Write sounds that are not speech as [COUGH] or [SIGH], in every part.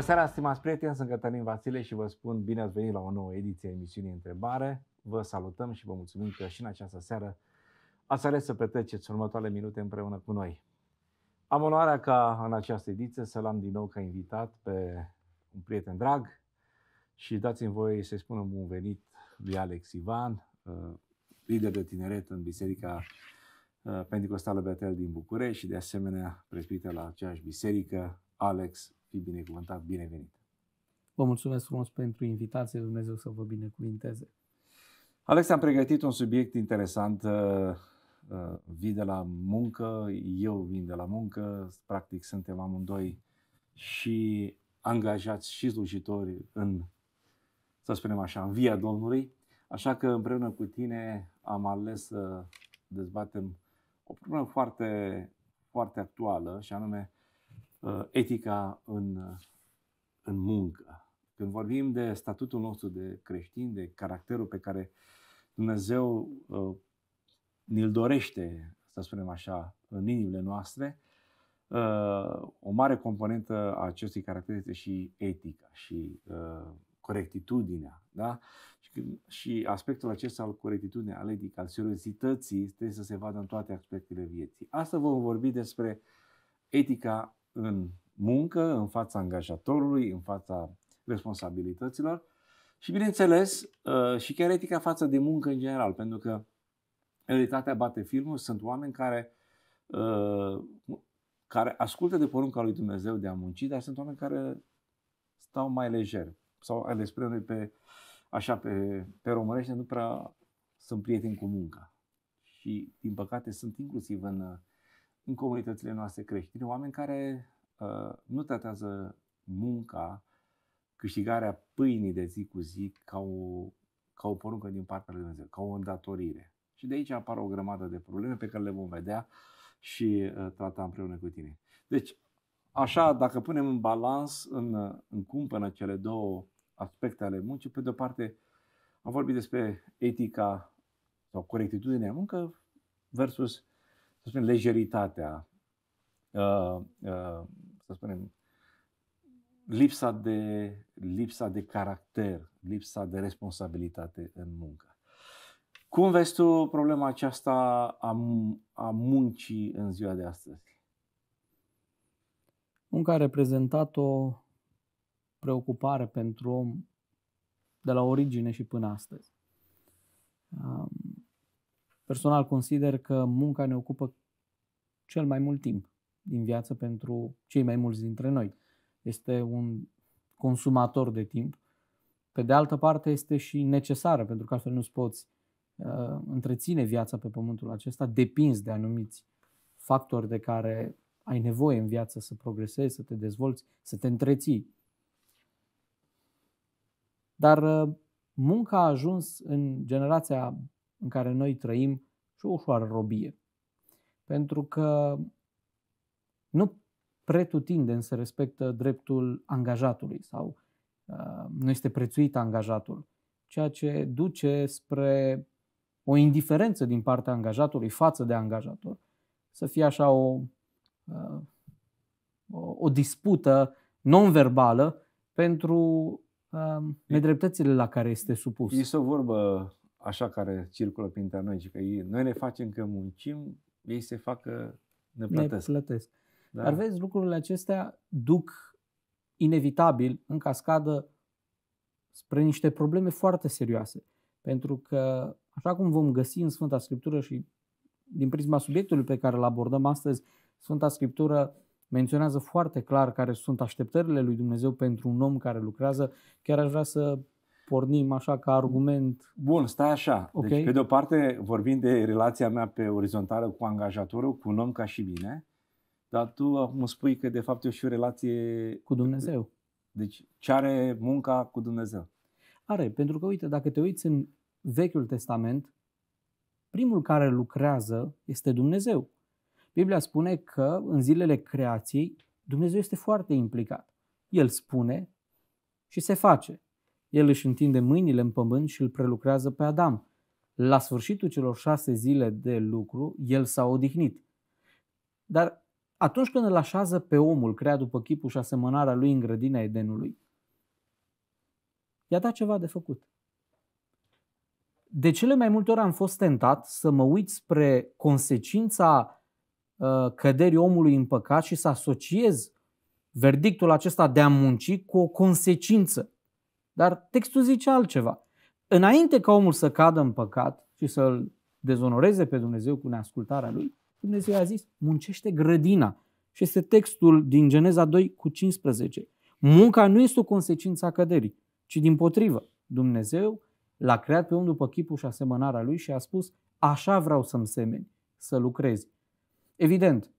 Bună seara, stimați prieteni, sunt Cătălin Vasile și vă spun bine ați venit la o nouă ediție a emisiunii Întrebare. Vă salutăm și vă mulțumim că și în această seară ați ales să petreceți următoarele minute împreună cu noi. Am onoarea ca în această ediție să-l am din nou ca invitat pe un prieten drag și dați-mi voi să-i spun un bun venit lui Alex Ivan, uh, lider de tineret în Biserica uh, Pentecostală Betel din București și de asemenea presbiter la aceeași biserică. Alex, fi binecuvântat, binevenit! Vă mulțumesc frumos pentru invitație, Dumnezeu să vă binecuvinteze. Alex, am pregătit un subiect interesant. Uh, vii de la muncă, eu vin de la muncă, practic suntem amândoi și angajați și slujitori în, să spunem așa, în via Domnului. Așa că împreună cu tine am ales să dezbatem o problemă foarte, foarte actuală și anume uh, etica în, în muncă. Când vorbim de statutul nostru de creștin, de caracterul pe care Dumnezeu uh, ni-l dorește, să spunem așa, în inimile noastre, uh, o mare componentă a acestui caracter este și etica și corectitudinea. Da? Și aspectul acesta al corectitudinii, al etic, al seriozității, trebuie să se vadă în toate aspectele vieții. Asta vom vorbi despre etica în muncă, în fața angajatorului, în fața responsabilităților și, bineînțeles, uh, și chiar etica față de muncă în general, pentru că realitatea bate filmul, sunt oameni care, uh, care ascultă de porunca lui Dumnezeu de a munci, dar sunt oameni care stau mai lejer sau ale spre noi pe așa pe, pe românește nu prea sunt prieteni cu munca. Și, din păcate, sunt inclusiv în, în comunitățile noastre creștine oameni care uh, nu tratează munca, câștigarea pâinii de zi cu zi ca o, ca o poruncă din partea lui Dumnezeu, ca o îndatorire. Și de aici apar o grămadă de probleme pe care le vom vedea și uh, trata împreună cu tine. Deci, așa, dacă punem în balans, în, în cumpănă cele două aspecte ale muncii. Pe de-o parte, am vorbit despre etica sau corectitudinea muncă versus, să spunem, lejeritatea, uh, uh, să spunem, lipsa de, lipsa de caracter, lipsa de responsabilitate în muncă. Cum vezi tu problema aceasta a, a muncii în ziua de astăzi? Munca a reprezentat o preocupare pentru om de la origine și până astăzi. Personal consider că munca ne ocupă cel mai mult timp din viață pentru cei mai mulți dintre noi. Este un consumator de timp. Pe de altă parte este și necesară, pentru că altfel nu-ți poți uh, întreține viața pe pământul acesta, depinzi de anumiți factori de care ai nevoie în viață să progresezi, să te dezvolți, să te întreții. Dar uh, munca a ajuns în generația în care noi trăim și o ușoară robie. Pentru că nu pretutindeni se respectă dreptul angajatului sau uh, nu este prețuit angajatul, ceea ce duce spre o indiferență din partea angajatului față de angajator. Să fie așa o, uh, o, o dispută non-verbală pentru nedreptățile la care este supus. Este o vorbă așa care circulă printre noi, că ei, noi ne facem că muncim, ei se facă, ne plătesc. Ne plătesc. Da. Dar vezi, lucrurile acestea duc inevitabil, în cascadă, spre niște probleme foarte serioase. Pentru că, așa cum vom găsi în Sfânta Scriptură și din prisma subiectului pe care îl abordăm astăzi, Sfânta Scriptură menționează foarte clar care sunt așteptările lui Dumnezeu pentru un om care lucrează. Chiar aș vrea să pornim așa ca argument. Bun, stai așa. Deci, okay. Deci, pe de o parte, vorbim de relația mea pe orizontală cu angajatorul, cu un om ca și bine, dar tu mă spui că de fapt e și o relație cu Dumnezeu. Deci, ce are munca cu Dumnezeu? Are, pentru că, uite, dacă te uiți în Vechiul Testament, primul care lucrează este Dumnezeu. Biblia spune că în zilele creației Dumnezeu este foarte implicat. El spune și se face. El își întinde mâinile în pământ și îl prelucrează pe Adam. La sfârșitul celor șase zile de lucru, el s-a odihnit. Dar atunci când îl așează pe omul creat după chipul și asemănarea lui în grădina Edenului, i-a dat ceva de făcut. De cele mai multe ori am fost tentat să mă uit spre consecința uh, căderii omului în păcat și să asociez verdictul acesta de a munci cu o consecință. Dar textul zice altceva. Înainte ca omul să cadă în păcat și să-l dezonoreze pe Dumnezeu cu neascultarea lui, Dumnezeu a zis, muncește grădina. Și este textul din Geneza 2 cu 15. Munca nu este o consecință a căderii, ci din potrivă. Dumnezeu l-a creat pe om după chipul și asemănarea lui și a spus, așa vreau să-mi semeni, să lucrezi. Evident,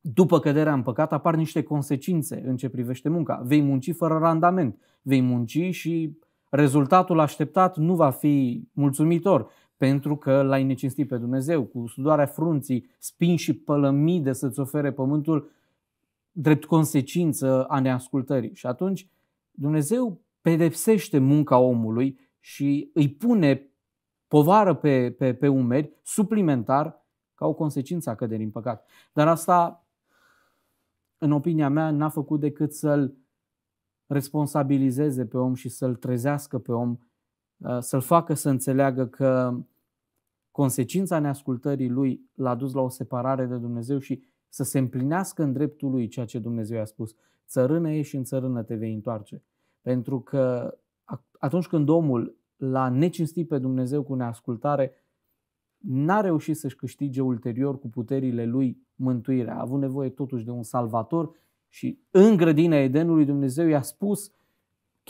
după căderea în păcat apar niște consecințe în ce privește munca. Vei munci fără randament, vei munci și rezultatul așteptat nu va fi mulțumitor pentru că l-ai necinstit pe Dumnezeu, cu sudoarea frunții, spin și pălămide să-ți ofere pământul drept consecință a neascultării. Și atunci Dumnezeu pedepsește munca omului și îi pune povară pe, pe, pe umeri suplimentar ca o consecință a căderii în păcat. Dar asta, în opinia mea, n-a făcut decât să-l responsabilizeze pe om și să-l trezească pe om, uh, să-l facă să înțeleagă că consecința neascultării lui l-a dus la o separare de Dumnezeu și să se împlinească în dreptul lui ceea ce Dumnezeu a spus. Țărână e și în țărână te vei întoarce. Pentru că atunci când omul l-a necinstit pe Dumnezeu cu neascultare, n-a reușit să-și câștige ulterior cu puterile lui mântuirea. A avut nevoie totuși de un salvator și în grădina Edenului Dumnezeu i-a spus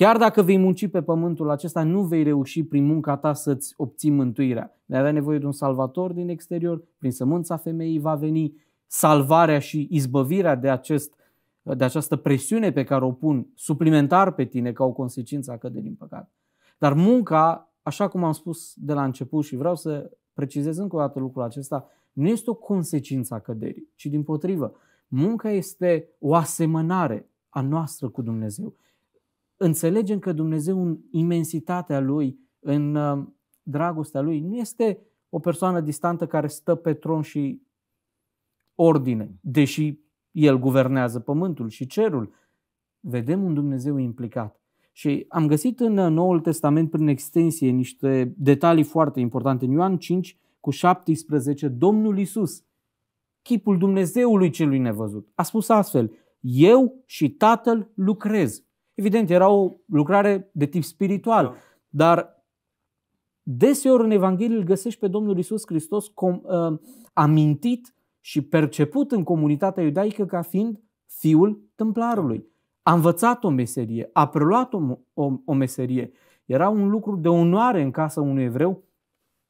Chiar dacă vei munci pe pământul acesta, nu vei reuși prin munca ta să-ți obții mântuirea. Vei avea nevoie de un salvator din exterior, prin sămânța femeii va veni salvarea și izbăvirea de, acest, de această presiune pe care o pun suplimentar pe tine ca o consecință a căderii în păcat. Dar munca, așa cum am spus de la început și vreau să precizez încă o dată lucrul acesta, nu este o consecință a căderii, ci din potrivă. Munca este o asemănare a noastră cu Dumnezeu înțelegem că Dumnezeu în imensitatea Lui, în uh, dragostea Lui, nu este o persoană distantă care stă pe tron și ordine, deși El guvernează pământul și cerul. Vedem un Dumnezeu implicat. Și am găsit în uh, Noul Testament, prin extensie, niște detalii foarte importante. În Ioan 5, cu 17, Domnul Isus, chipul Dumnezeului celui nevăzut, a spus astfel, eu și Tatăl lucrez Evident, era o lucrare de tip spiritual, da. dar deseori în Evanghelie îl găsești pe Domnul Isus Hristos com, uh, amintit și perceput în comunitatea iudaică ca fiind fiul templarului. A învățat o meserie, a preluat o, o, o meserie. Era un lucru de onoare în casa unui evreu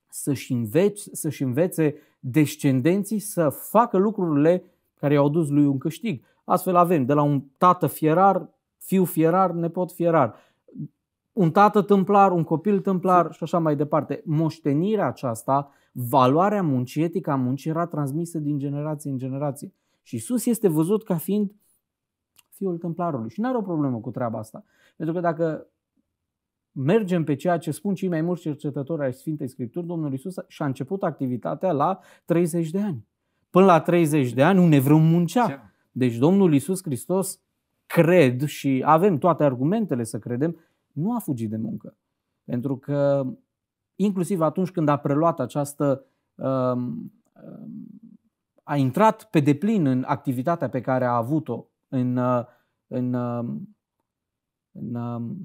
să-și, învețe, să-și învețe descendenții să facă lucrurile care i-au dus lui un câștig. Astfel avem de la un tată fierar fiu fierar, nepot fierar, un tată tâmplar, un copil tâmplar și așa mai departe. Moștenirea aceasta, valoarea muncii, etica muncii era transmisă din generație în generație. Și Isus este văzut ca fiind fiul tâmplarului. Și nu are o problemă cu treaba asta. Pentru că dacă mergem pe ceea ce spun cei mai mulți cercetători ai Sfintei Scripturi, Domnul Isus și-a început activitatea la 30 de ani. Până la 30 de ani un evreu muncea. Deci Domnul Isus Hristos cred și avem toate argumentele să credem, nu a fugit de muncă. Pentru că inclusiv atunci când a preluat această, um, um, a intrat pe deplin în activitatea pe care a avut-o în, uh, în, um, în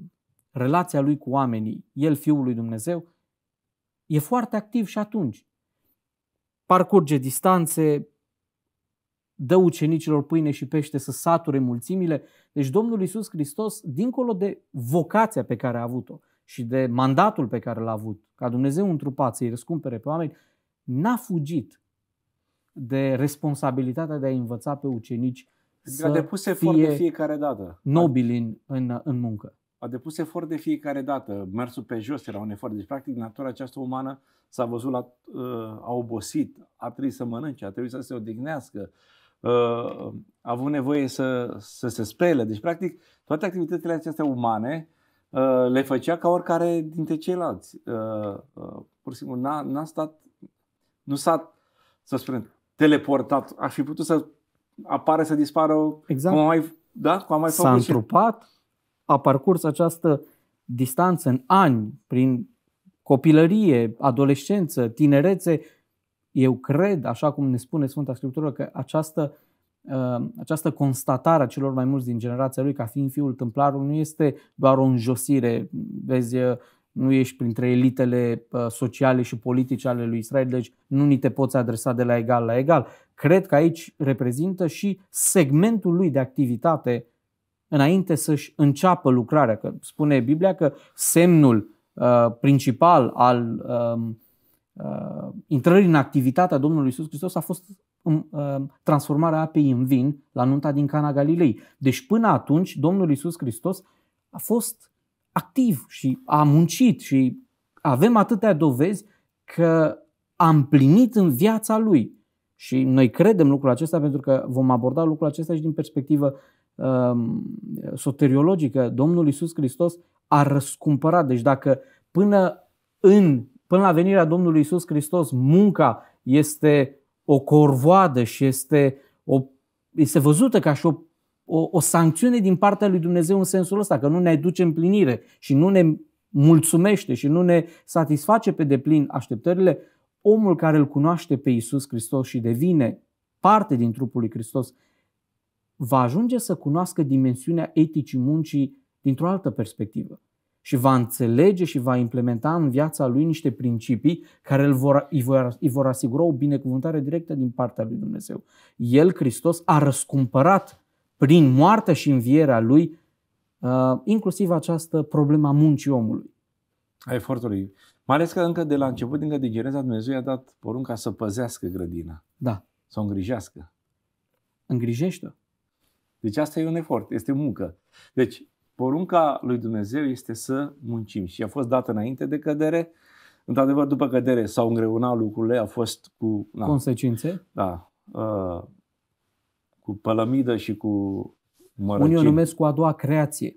relația lui cu oamenii, el fiul lui Dumnezeu, e foarte activ și atunci. Parcurge distanțe, dă ucenicilor pâine și pește să sature mulțimile. Deci Domnul Iisus Hristos, dincolo de vocația pe care a avut-o și de mandatul pe care l-a avut, ca Dumnezeu întrupat să-i răscumpere pe oameni, n-a fugit de responsabilitatea de a învăța pe ucenici să a depus efort de fiecare dată. Nobili în, în, în muncă. A depus efort de fiecare dată. Mersul pe jos era un efort. Deci, practic, natura aceasta umană s-a văzut, la, uh, a obosit, a trebuit să mănânce, a trebuit să se odihnească, uh, a avut nevoie să, să se spele. Deci, practic, toate activitățile acestea umane uh, le făcea ca oricare dintre ceilalți. Uh, uh, pur și simplu, n-a, n-a stat, nu s-a, să spunem, teleportat. Aș fi putut să apare să dispară Exact. cum am mai, da? cum am mai S-a făcut și... întrupat, a parcurs această distanță în ani, prin copilărie, adolescență, tinerețe. Eu cred, așa cum ne spune Sfânta Scriptură, că această, uh, această constatare a celor mai mulți din generația lui ca fiind fiul tâmplarului nu este doar o înjosire. Vezi, uh, nu ești printre elitele uh, sociale și politice ale lui Israel, deci nu ni te poți adresa de la egal la egal. Cred că aici reprezintă și segmentul lui de activitate înainte să-și înceapă lucrarea. Că spune Biblia că semnul uh, principal al uh, uh, intrării în activitatea Domnului Isus Hristos a fost um, uh, transformarea apei în vin la nunta din Cana Galilei. Deci până atunci Domnul Isus Hristos a fost activ și a muncit și avem atâtea dovezi că a împlinit în viața lui. Și noi credem lucrul acesta pentru că vom aborda lucrul acesta și din perspectivă um, soteriologică. Domnul Isus Hristos a răscumpărat. Deci dacă până, în, până la venirea Domnului Isus Hristos munca este o corvoadă și este, o, este văzută ca și o, o, o sancțiune din partea lui Dumnezeu în sensul ăsta, că nu ne aduce împlinire și nu ne mulțumește și nu ne satisface pe deplin așteptările, omul care îl cunoaște pe Isus Hristos și devine parte din trupul lui Hristos, va ajunge să cunoască dimensiunea eticii muncii dintr-o altă perspectivă și va înțelege și va implementa în viața lui niște principii care îl vor, îi, vor, îi vor asigura o binecuvântare directă din partea lui Dumnezeu. El, Hristos, a răscumpărat prin moartea și învierea lui uh, inclusiv această problemă a muncii omului. A efortului. Mai ales că încă de la început, încă din Geneza, Dumnezeu i-a dat porunca să păzească grădina, Da, să o îngrijească. îngrijește Deci asta e un efort, este muncă. Deci, porunca lui Dumnezeu este să muncim și a fost dată înainte de cădere. Într-adevăr, după cădere s-au îngreunat lucrurile, a fost cu, na, consecințe. da, uh, cu pălămidă și cu Unii o mărăcini. numesc cu a doua creație.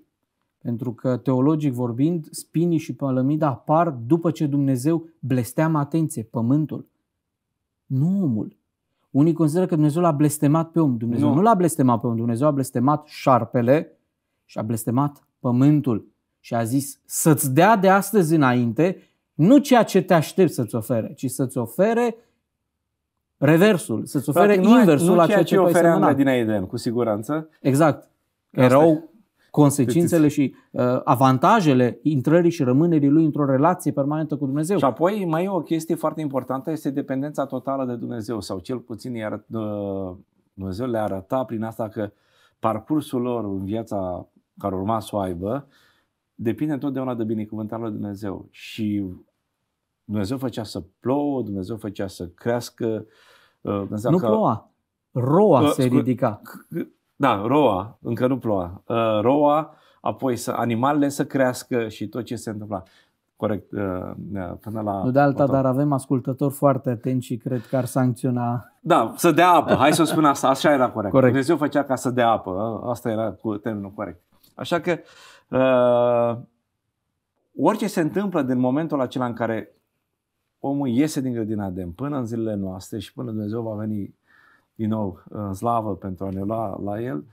Pentru că, teologic vorbind, spinii și pălămida apar după ce Dumnezeu blesteamă, atenție, pământul. Nu omul. Unii consideră că Dumnezeu l-a blestemat pe om. Dumnezeu nu, Nu. nu l-a blestemat pe om. Dumnezeu a blestemat șarpele și a blestemat pământul. Și a zis să-ți dea de astăzi înainte nu ceea ce te aștepți să-ți ofere, ci să-ți ofere reversul, să-ți ofere Practic, nu ai- inversul nu la ceea ceea ce ce tu ai oferea în semănat. grădina Eden, cu siguranță. Exact. Asta Erau consecințele și uh, avantajele intrării și rămânerii lui într-o relație permanentă cu Dumnezeu. Și apoi mai e o chestie foarte importantă, este dependența totală de Dumnezeu sau cel puțin i arăt, uh, Dumnezeu le arăta prin asta că parcursul lor în viața care urma să o aibă depinde întotdeauna de binecuvântarea lui Dumnezeu. Și Dumnezeu făcea să plouă, Dumnezeu făcea să crească. uh, Dumnezeu nu că, ploua. Roa Uh, se scu- ridica. Da, roa, încă nu ploua. Uh, roa, apoi să animalele să crească și tot ce se întâmpla. Corect, uh, uh, până la... Nu de alta, următor. dar avem ascultători foarte atenți și cred că ar sancționa. Da, să dea apă. Hai să spun asta. Așa era corect. Corect. Dumnezeu făcea ca să dea apă. Asta era cu termenul corect. Așa că uh, orice se întâmplă din momentul acela în care omul iese din grădina Adem până în zilele noastre și până Dumnezeu va veni din nou în slavă pentru a ne lua la el,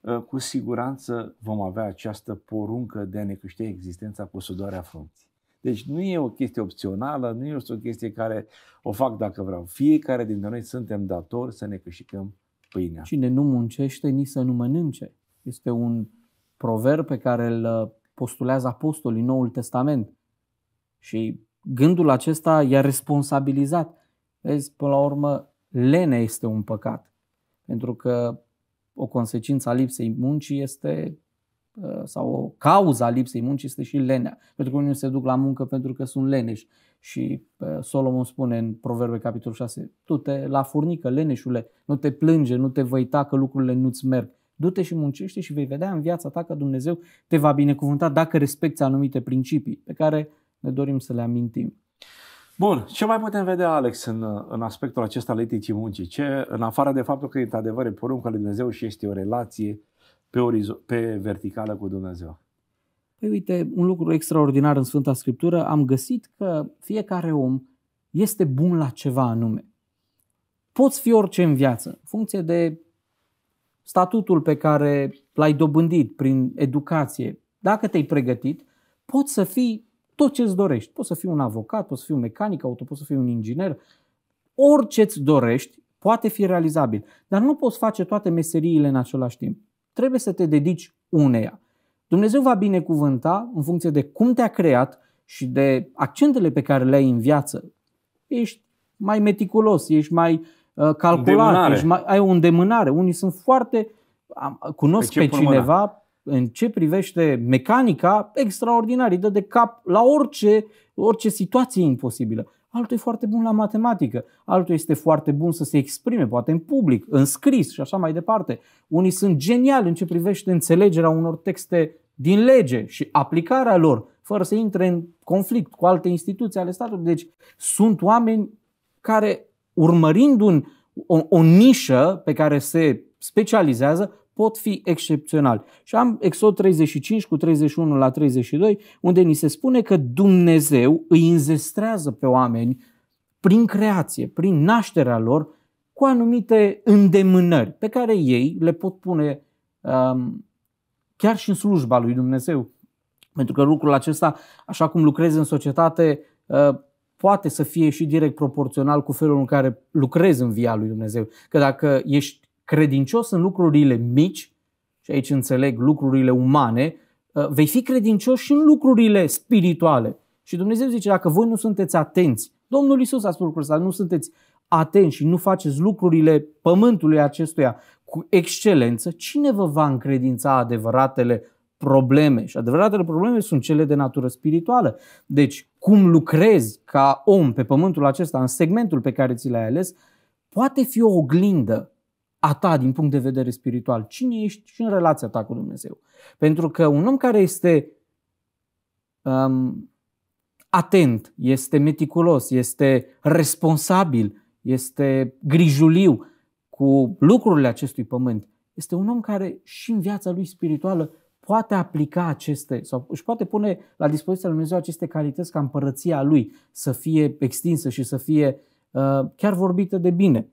uh, cu siguranță vom avea această poruncă de a ne câștiga existența cu sudoarea frunții. Deci nu e o chestie opțională, nu este o chestie care o fac dacă vreau. Fiecare dintre noi suntem datori să ne câștigăm pâinea. Cine nu muncește, nici să nu mănânce. Este un proverb pe care îl uh, postulează apostolii în Noul Testament. Și gândul acesta i-a responsabilizat. Vezi, până la urmă, lene este un păcat. Pentru că o consecință a lipsei muncii este uh, sau o cauză a lipsei muncii este și lenea. Pentru că unii se duc la muncă pentru că sunt leneși. Și uh, Solomon spune în Proverbe capitolul 6, tu te la furnică, leneșule, nu te plânge, nu te văita că lucrurile nu-ți merg. Du-te și muncește și vei vedea în viața ta că Dumnezeu te va binecuvânta dacă respecti anumite principii pe care ne dorim să le amintim. Bun, ce mai putem vedea, Alex, în, în aspectul acesta al eticii muncii? Ce, în afară de faptul că, într-adevăr, e porunca lui Dumnezeu și este o relație pe, orizo- pe verticală cu Dumnezeu. Păi uite, un lucru extraordinar în Sfânta Scriptură, am găsit că fiecare om este bun la ceva anume. Poți fi orice în viață, în funcție de statutul pe care l-ai dobândit prin educație, dacă te-ai pregătit, poți să fii tot ce îți dorești. Poți să fii un avocat, poți să fii un mecanic auto, poți să fii un inginer. Orice îți dorești poate fi realizabil. Dar nu poți face toate meseriile în același timp. Trebuie să te dedici uneia. Dumnezeu va binecuvânta în funcție de cum te-a creat și de accentele pe care le ai în viață. Ești mai meticulos, ești mai uh, calculat, ești mai, ai o îndemânare. Unii sunt foarte... Cunosc pe, pe cineva mâna? În ce privește mecanica extraordinar, îi dă de cap la orice, orice situație imposibilă. Altul e foarte bun la matematică, altul este foarte bun să se exprime, poate în public, în scris și așa mai departe. Unii sunt geniali în ce privește înțelegerea unor texte din lege și aplicarea lor, fără să intre în conflict cu alte instituții ale statului. Deci sunt oameni care, urmărind un, o, o nișă pe care se specializează, pot fi excepționali. Și am Exod 35 cu 31 la 32, unde ni se spune că Dumnezeu îi înzestrează pe oameni prin creație, prin nașterea lor, cu anumite îndemânări pe care ei le pot pune um, chiar și în slujba lui Dumnezeu. Pentru că lucrul acesta, așa cum lucrezi în societate, uh, poate să fie și direct proporțional cu felul în care lucrezi în via lui Dumnezeu. Că dacă ești credincios în lucrurile mici, și aici înțeleg lucrurile umane, uh, vei fi credincios și în lucrurile spirituale. Și Dumnezeu zice, dacă voi nu sunteți atenți, Domnul Isus a spus lucrul ăsta, nu sunteți atenți și nu faceți lucrurile pământului acestuia cu excelență, cine vă va încredința adevăratele probleme? Și adevăratele probleme sunt cele de natură spirituală. Deci, cum lucrezi ca om pe pământul acesta, în segmentul pe care ți l-ai ales, poate fi o oglindă a ta din punct de vedere spiritual. Cine ești și în relația ta cu Dumnezeu. Pentru că un om care este um, atent, este meticulos, este responsabil, este grijuliu cu lucrurile acestui pământ, este un om care și în viața lui spirituală poate aplica aceste sau își poate pune la dispoziția lui Dumnezeu aceste calități ca împărăția lui să fie extinsă și să fie uh, chiar vorbită de bine.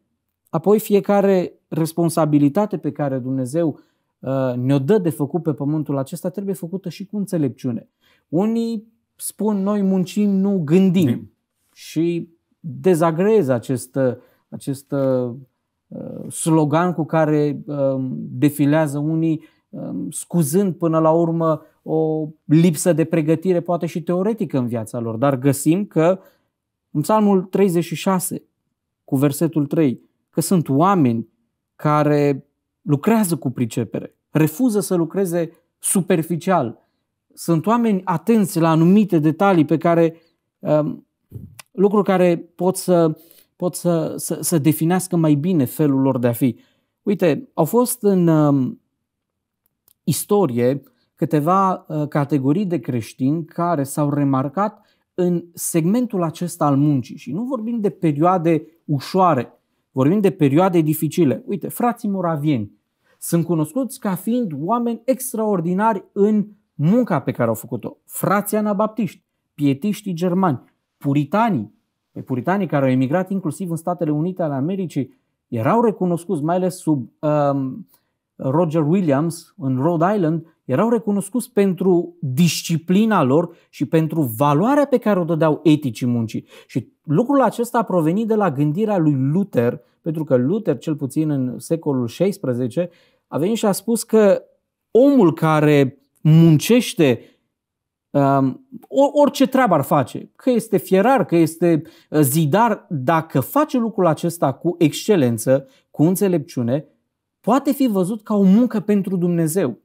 Apoi fiecare responsabilitate pe care Dumnezeu uh, ne-o dă de făcut pe pământul acesta trebuie făcută și cu înțelepciune. Unii spun noi muncim, nu gândim Dim. și dezagreez acest, acest uh, slogan cu care uh, defilează unii, scuzând până la urmă o lipsă de pregătire, poate și teoretică în viața lor. Dar găsim că în Psalmul 36, cu versetul 3, că sunt oameni care lucrează cu pricepere, refuză să lucreze superficial. Sunt oameni atenți la anumite detalii pe care um, lucruri care pot să pot să, să, să definească mai bine felul lor de a fi. Uite, au fost în um, istorie câteva uh, categorii de creștini care s-au remarcat în segmentul acesta al muncii și nu vorbim de perioade ușoare, Vorbim de perioade dificile. Uite, frații moravieni sunt cunoscuți ca fiind oameni extraordinari în munca pe care au făcut-o. Frații anabaptiști, pietiștii germani, puritanii, pe puritanii care au emigrat inclusiv în Statele Unite ale Americii, erau recunoscuți, mai ales sub um, Roger Williams în Rhode Island, erau recunoscuți pentru disciplina lor și pentru valoarea pe care o dădeau eticii muncii. Și lucrul acesta a provenit de la gândirea lui Luther, pentru că Luther, cel puțin în secolul XVI, a venit și a spus că omul care muncește um, orice treabă ar face, că este fierar, că este uh, zidar, dacă face lucrul acesta cu excelență, cu înțelepciune, poate fi văzut ca o muncă pentru Dumnezeu.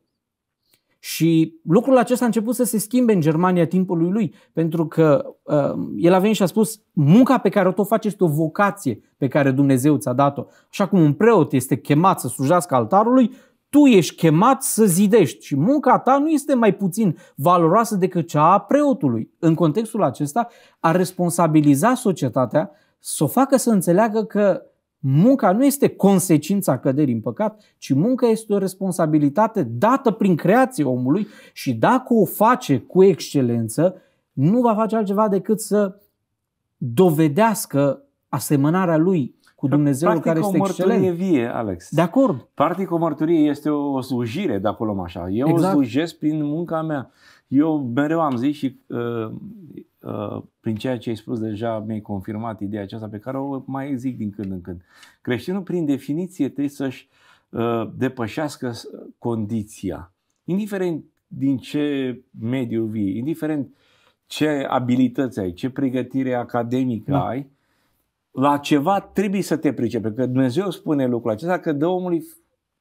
Și lucrul acesta a început să se schimbe în Germania timpului lui, pentru că uh, el a venit și a spus, munca pe care o tot face este o vocație pe care Dumnezeu ți-a dat-o. Așa cum un preot este chemat să slujească altarului, tu ești chemat să zidești și munca ta nu este mai puțin valoroasă decât cea a preotului. În contextul acesta, a responsabiliza societatea să o facă să înțeleagă că Munca nu este consecința căderii în păcat, ci munca este o responsabilitate dată prin creație omului și dacă o face cu excelență, nu va face altceva decât să dovedească asemănarea lui cu Dumnezeu Practic care este o mărturie excelent. vie, Alex. De acord. Practic o mărturie este o, o slujire, dacă o luăm așa. Eu Exact. slujesc prin munca mea. Eu mereu am zis și uh, uh, prin ceea ce ai spus deja mi-ai confirmat ideea aceasta pe care o mai zic din când în când. Creștinul prin definiție trebuie să-și uh, depășească s- condiția. Indiferent din ce mediu vii, indiferent ce abilități ai, ce pregătire academică Da. ai, la ceva trebuie să te pricepi. Pentru că Dumnezeu spune lucrul acesta că dă omului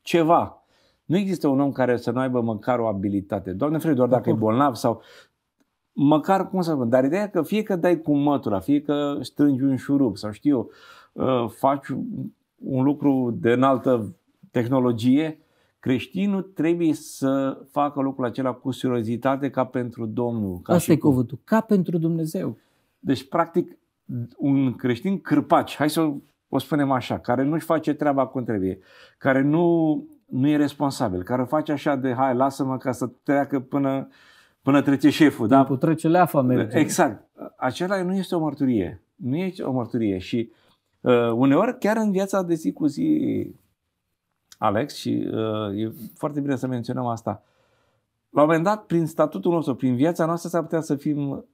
ceva. Nu există un om care să nu aibă măcar o abilitate. Doamne frate, doar dacă e acord. bolnav sau măcar cum să spun, dar ideea e că fie că dai cu mătura, fie că strângi un șurub sau știu eu, uh, faci un lucru de înaltă tehnologie, creștinul trebuie să facă lucrul acela cu seriozitate ca pentru Domnul. Ca Asta și e cum. cuvântul. Ca pentru Dumnezeu. Deci, practic, un creștin cârpaci, hai să o- o spunem așa, care nu-și face treaba cum trebuie, care nu, nu e responsabil, care o face așa de, hai, lasă-mă ca să treacă până, până trece șeful. Da? Timpul trece leafa merge. Exact. Acela nu este o mărturie. Nu este o mărturie. Și uh, uneori, chiar în viața de zi cu zi, Alex, și uh, e foarte bine să menționăm asta, la un moment dat, prin statutul nostru, prin viața noastră, s-ar putea să fim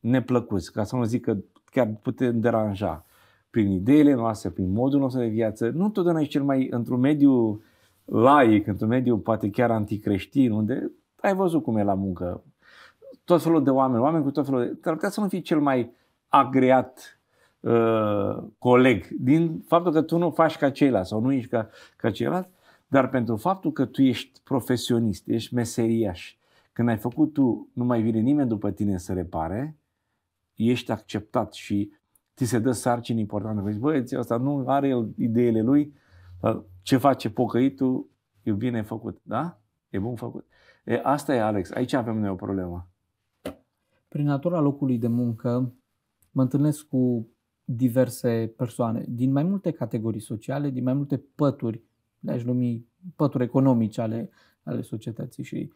neplăcuți, ca să nu zic că chiar putem deranja prin ideile noastre, prin modul nostru de viață. Nu întotdeauna ești cel mai, într-un mediu laic, într-un mediu poate chiar anticreștin, unde ai văzut cum e la muncă, tot felul de oameni, oameni cu tot felul de... Ar putea să nu fii cel mai agreat uh, coleg din faptul că tu nu faci ca ceilalți sau nu ești ca, ca ceilalți, dar pentru faptul că tu ești profesionist, ești meseriaș, când ai făcut tu, nu mai vine nimeni după tine să repare, ești acceptat și ți se dă sarcini importante. Vezi, băi, ție ăsta nu are el ideile lui, dar ce face pocăitul e bine făcut, da? E bun făcut. E, asta e, Alex, aici avem noi o problemă. Prin natura locului de muncă mă întâlnesc cu diverse persoane din mai multe categorii sociale, din mai multe pături, le-aș numi pături economice ale, ale societății și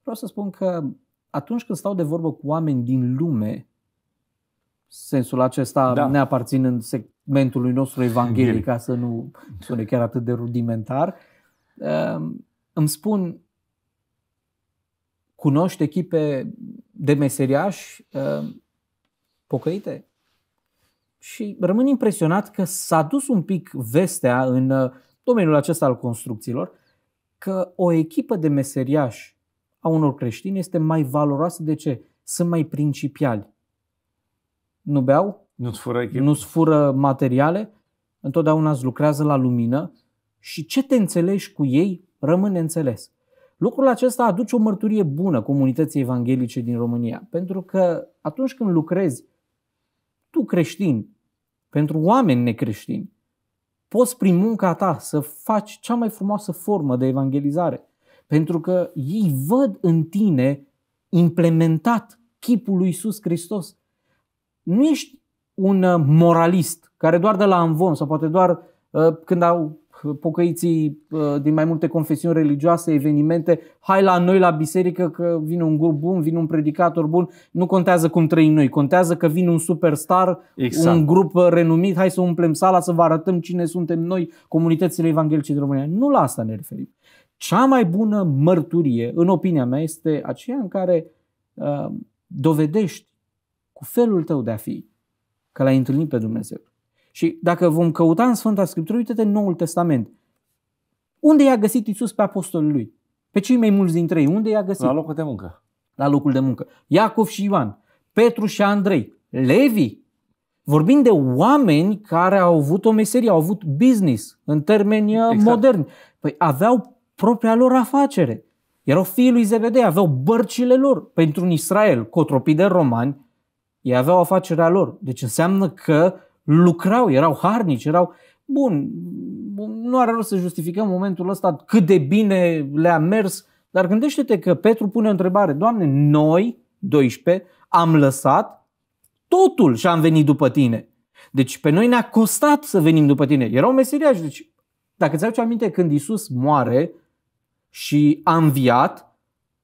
vreau să spun că atunci când stau de vorbă cu oameni din lume, sensul acesta Da. da. neaparținând segmentului nostru evanghelic, Evanghelic. ca să nu sune chiar atât de rudimentar, um, îmi spun cunoști echipe de meseriași uh, pocăite? Și rămân impresionat că s-a dus un pic vestea în uh, domeniul acesta al construcțiilor că o echipă de meseriași a unor creștini este mai valoroasă. De ce? Sunt mai principiali. Nu beau, Nu-ți fură echipă? nu-ți fură materiale, întotdeauna îți lucrează la lumină și ce te înțelegi cu ei rămâne înțeles. Lucrul acesta aduce o mărturie bună comunității evanghelice din România, pentru că atunci când lucrezi tu creștin pentru oameni necreștini, poți prin munca ta să faci cea mai frumoasă formă de evangelizare, pentru că ei văd în tine implementat chipul lui Iisus Hristos. Nu ești un uh, moralist care doar de la învon sau poate doar uh, când au pocăiții uh, din mai multe confesiuni religioase, evenimente, hai la noi la biserică că vine un grup bun, vine un predicator bun, nu contează cum trăim noi, contează că vine un superstar, Exact. un grup uh, renumit, hai să umplem sala să vă arătăm cine suntem noi, comunitățile evanghelice din România. Nu la asta ne referim. Cea mai bună mărturie, în opinia mea, este aceea în care uh, dovedești cu felul tău de a fi că l-ai întâlnit pe Dumnezeu. Și dacă vom căuta în Sfânta Scriptură, uite-te în Noul Testament. Unde i-a găsit Isus pe apostolii lui? Pe cei mai mulți dintre ei, unde i-a găsit? La locul de muncă. la locul de muncă. Iacov și Ioan, Petru și Andrei, Levi. Vorbim de oameni care au avut o meserie, au avut business în termeni Exact. exact. moderni. Păi aveau propria lor afacere. Erau fiii lui Zebedei, aveau bărcile lor. Pentru un Israel cotropit de romani, ei aveau afacerea lor. Deci înseamnă că lucrau, erau harnici, erau... Bun, nu are rost să justificăm momentul ăsta cât de bine le-a mers, dar gândește-te că Petru pune o întrebare. Doamne, noi, 12, am lăsat totul și am venit după tine. Deci pe noi ne-a costat să venim după tine. Era un meseriaș. Deci, dacă ți aduce aminte când Isus moare și a înviat,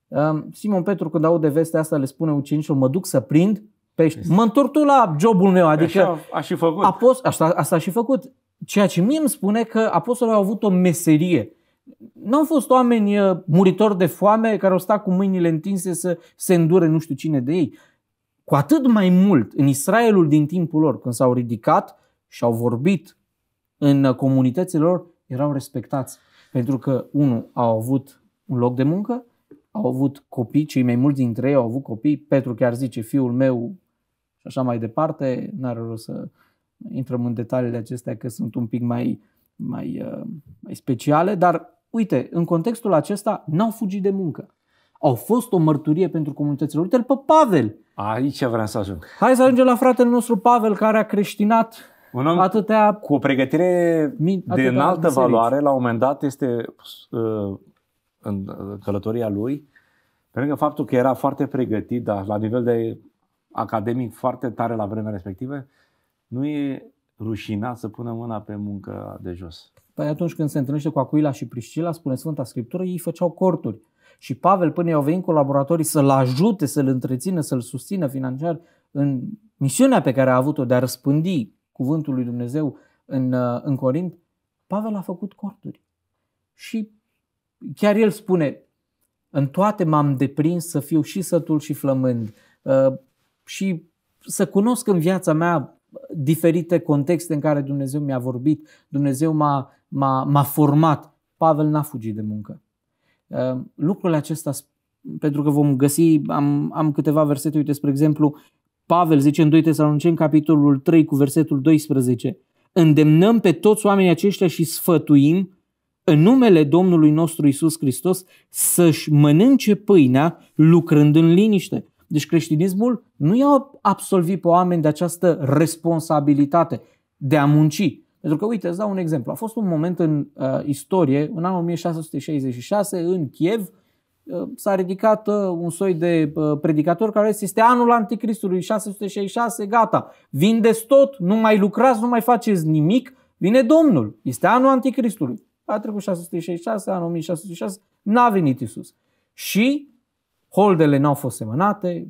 um, Simon Petru când aude vestea asta le spune ucenicilor, mă duc să prind pești. Mă întorc tu la jobul meu, adică Așa a și făcut. a fost, asta, asta a și făcut. ceea ce mie îmi spune că apostolii au avut o meserie. Nu au fost oameni uh, muritori de foame care au stat cu mâinile întinse să se îndure nu știu cine de ei. Cu atât mai mult în Israelul din timpul lor, când s-au ridicat și au vorbit în comunitățile lor, erau respectați. Pentru că, unul, au avut un loc de muncă, au avut copii, cei mai mulți dintre ei au avut copii. Petru chiar zice, fiul meu și așa mai departe. N-are rost să intrăm în detaliile acestea că sunt un pic mai, mai, uh, mai speciale, dar uite, în contextul acesta n-au fugit de muncă. Au fost o mărturie pentru comunitățile. Uite-l pe Pavel. Aici vreau să ajung. Hai să ajungem la fratele nostru Pavel, care a creștinat un om atâtea, cu o pregătire de înaltă biserici. valoare, la un moment dat este uh, în călătoria lui, pentru că faptul că era foarte pregătit, dar la nivel de academic foarte tare la vremea respectivă, nu e rușinat să pună mâna pe muncă de jos. Păi atunci când se întâlnește cu Aquila și Priscila, spune Sfânta Scriptură, ei făceau corturi. Și Pavel, până i-au venit colaboratorii să-l ajute, să-l întrețină, să-l susțină financiar în misiunea pe care a avut-o de a răspândi cuvântul lui Dumnezeu în, uh, în Corint, Pavel a făcut corturi. Și chiar el spune, în toate m-am deprins să fiu și sătul și flămând uh, și să cunosc în viața mea diferite contexte în care Dumnezeu mi-a vorbit, Dumnezeu m-a, m-a, m-a format. Pavel n-a fugit de muncă. Uh, lucrurile acesta, pentru că vom găsi, am, am câteva versete, uite, spre exemplu, Pavel zice în 2 Tesaloniceni, capitolul 3, cu versetul 12, îndemnăm pe toți oamenii aceștia și sfătuim în numele Domnului nostru Isus Hristos să-și mănânce pâinea lucrând în liniște. Deci creștinismul nu i-a absolvit pe oameni de această responsabilitate de a munci. Pentru că, uite, îți dau un exemplu. A fost un moment în uh, istorie, în anul 1666, în Kiev, uh, s-a ridicat uh, un soi de uh, predicator care zis, este anul anticristului, 666, gata, vindeți tot, nu mai lucrați, nu mai faceți nimic, vine Domnul, este anul anticristului. A trecut 666, anul 1606, n-a venit Isus. Și holdele n-au fost semănate,